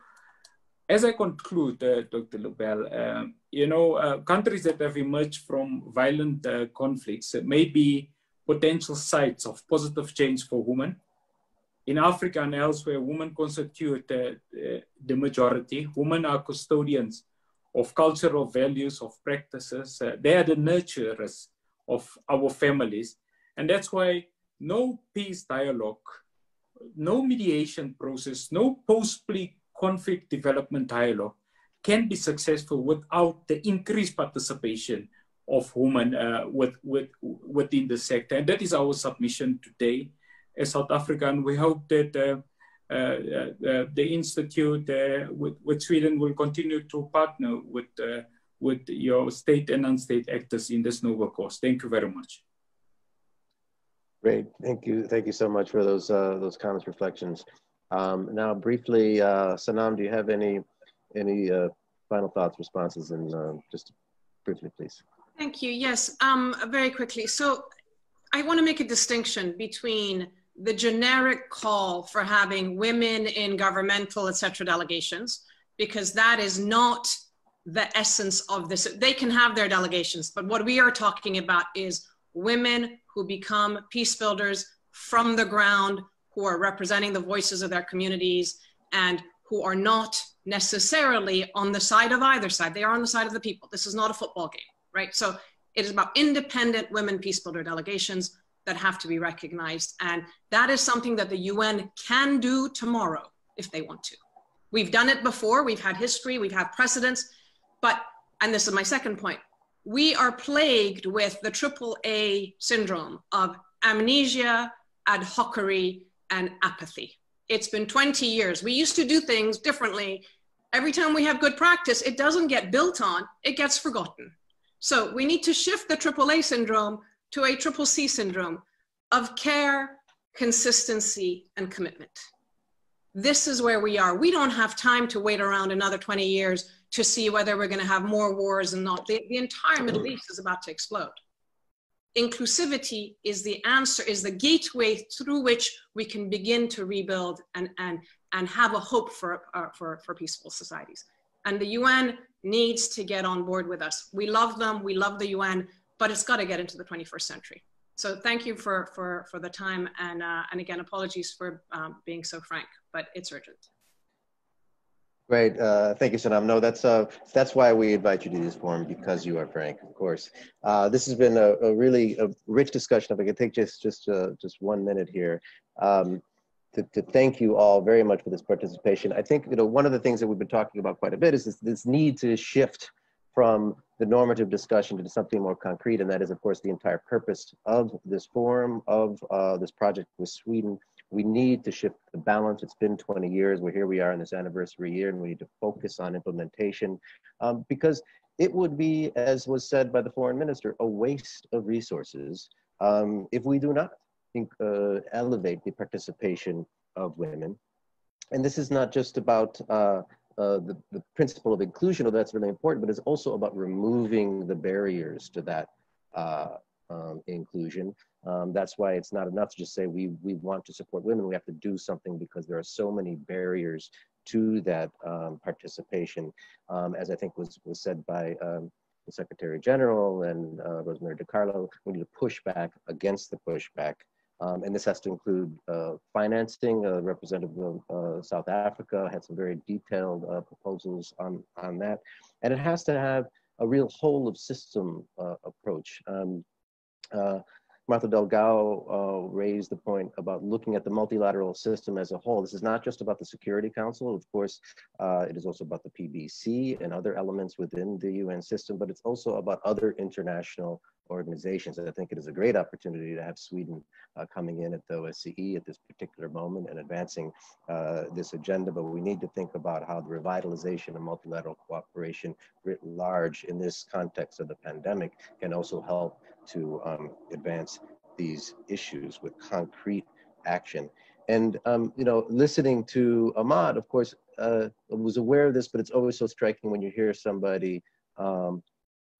As I conclude, uh, Dr. Lupel, uh, you know, uh, countries that have emerged from violent uh, conflicts may be potential sites of positive change for women, in Africa and elsewhere, women constitute uh, the majority. Women are custodians of cultural values, of practices. Uh, they are the nurturers of our families. And that's why no peace dialogue no mediation process, no post-plea conflict development dialogue can be successful without the increased participation of women uh, with, with, within the sector. And that is our submission today as South African. We hope that uh, uh, uh the Institute uh, with, with Sweden will continue to partner with, uh, with your state and non-state actors in this noble cause. Thank you very much. Great, thank you, thank you so much for those those comments, reflections. Um, now, briefly, Sanam, do you have any any final thoughts, responses, and just briefly, please? Thank you. Yes, um, very quickly. So I want to make a distinction between the generic call for having women in governmental, et cetera, delegations, because that is not the essence of this. They can have their delegations, but what we are talking about is women who become peace builders from the ground, who are representing the voices of their communities, and who are not necessarily on the side of either side. They are on the side of the people. This is not a football game right? So it is about independent women peace builder delegations that have to be recognized. And that is something that the UN can do tomorrow if they want to. We've done it before, we've had history, we've had precedents, but, and this is my second point, we are plagued with the triple A syndrome of amnesia, ad hocery, and apathy. It's been 20 years. We used to do things differently. Every time we have good practice, it doesn't get built on, it gets forgotten. So we need to shift the AAA syndrome to a triple C syndrome of care, consistency, and commitment. This is where we are. We don't have time to wait around another 20 years to see whether we're going to have more wars and not. The, the entire Middle East is about to explode. Inclusivity is the answer, is the gateway through which we can begin to rebuild and, and, and have a hope for, uh, for, for peaceful societies. And the UN needs to get on board with us. We love them, we love the UN, but it's got to get into the 21st century. So thank you for, for, for the time. And, uh, and again, apologies for um, being so frank, but it's urgent. Great, uh, thank you, Sanam. No, that's uh, that's why we invite you to this forum because you are frank, of course. Uh, this has been a, a, really a rich discussion. If I could take just just uh, just one minute here. Um, to, to thank you all very much for this participation. I think you know one of the things that we've been talking about quite a bit is this, this need to shift from the normative discussion to something more concrete, and that is, of course, the entire purpose of this forum, of uh, this project with Sweden. We need to shift the balance. It's been 20 years. We're here we are in this anniversary year, and we need to focus on implementation um, because it would be, as was said by the foreign minister, a waste of resources um, if we do not uh, elevate the participation of women. And this is not just about uh, uh, the, the principle of inclusion, although that's really important, but it's also about removing the barriers to that uh, um, inclusion. Um, that's why it's not enough to just say we, we want to support women. We have to do something because there are so many barriers to that um, participation, um, as I think was, was said by um, the Secretary General and uh, Rosemary DiCarlo, we need to push back against the pushback um, and this has to include uh, financing. A representative of uh, South Africa had some very detailed uh, proposals on, on that. And it has to have a real whole of system uh, approach. Um, uh, Martha Delgado uh, raised the point about looking at the multilateral system as a whole. This is not just about the Security Council. Of course, uh, it is also about the PBC and other elements within the UN system, but it's also about other international organizations. I think it is a great opportunity to have Sweden uh, coming in at the OSCE at this particular moment and advancing uh, this agenda. But we need to think about how the revitalization of multilateral cooperation writ large in this context of the pandemic can also help to um, advance these issues with concrete action. And um, you know, listening to Ahmad, of course, uh, was aware of this, but it's always so striking when you hear somebody um,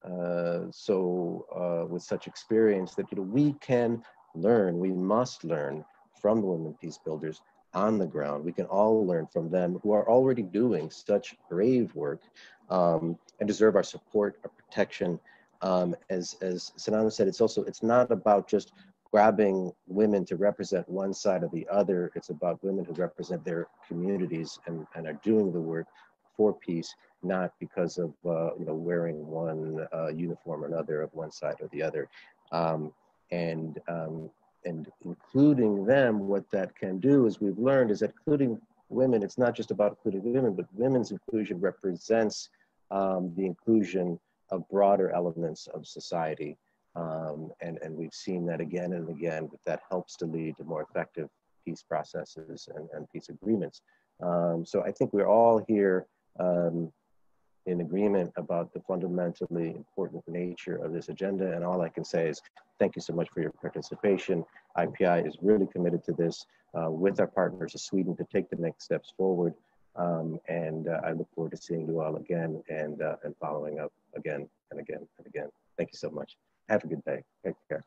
uh, so uh, with such experience that you know we can learn, we must learn from the women peace builders on the ground. We can all learn from them who are already doing such brave work um, and deserve our support, our protection, um, as as Sanam said, it's also it's not about just grabbing women to represent one side or the other. It's about women who represent their communities and, and are doing the work for peace, not because of uh, you know wearing one uh, uniform or another of one side or the other. Um, and um, and including them, what that can do, as we've learned, is that including women, it's not just about including women, but women's inclusion represents um, the inclusion of broader elements of society. Um, and, and we've seen that again and again, that that helps to lead to more effective peace processes and, and peace agreements. Um, so I think we're all here um, in agreement about the fundamentally important nature of this agenda. And all I can say is thank you so much for your participation. IPI is really committed to this uh, with our partners of Sweden to take the next steps forward. Um, and uh, I look forward to seeing you all again and, uh, and following up again and again and again. Thank you so much. Have a good day. Take care.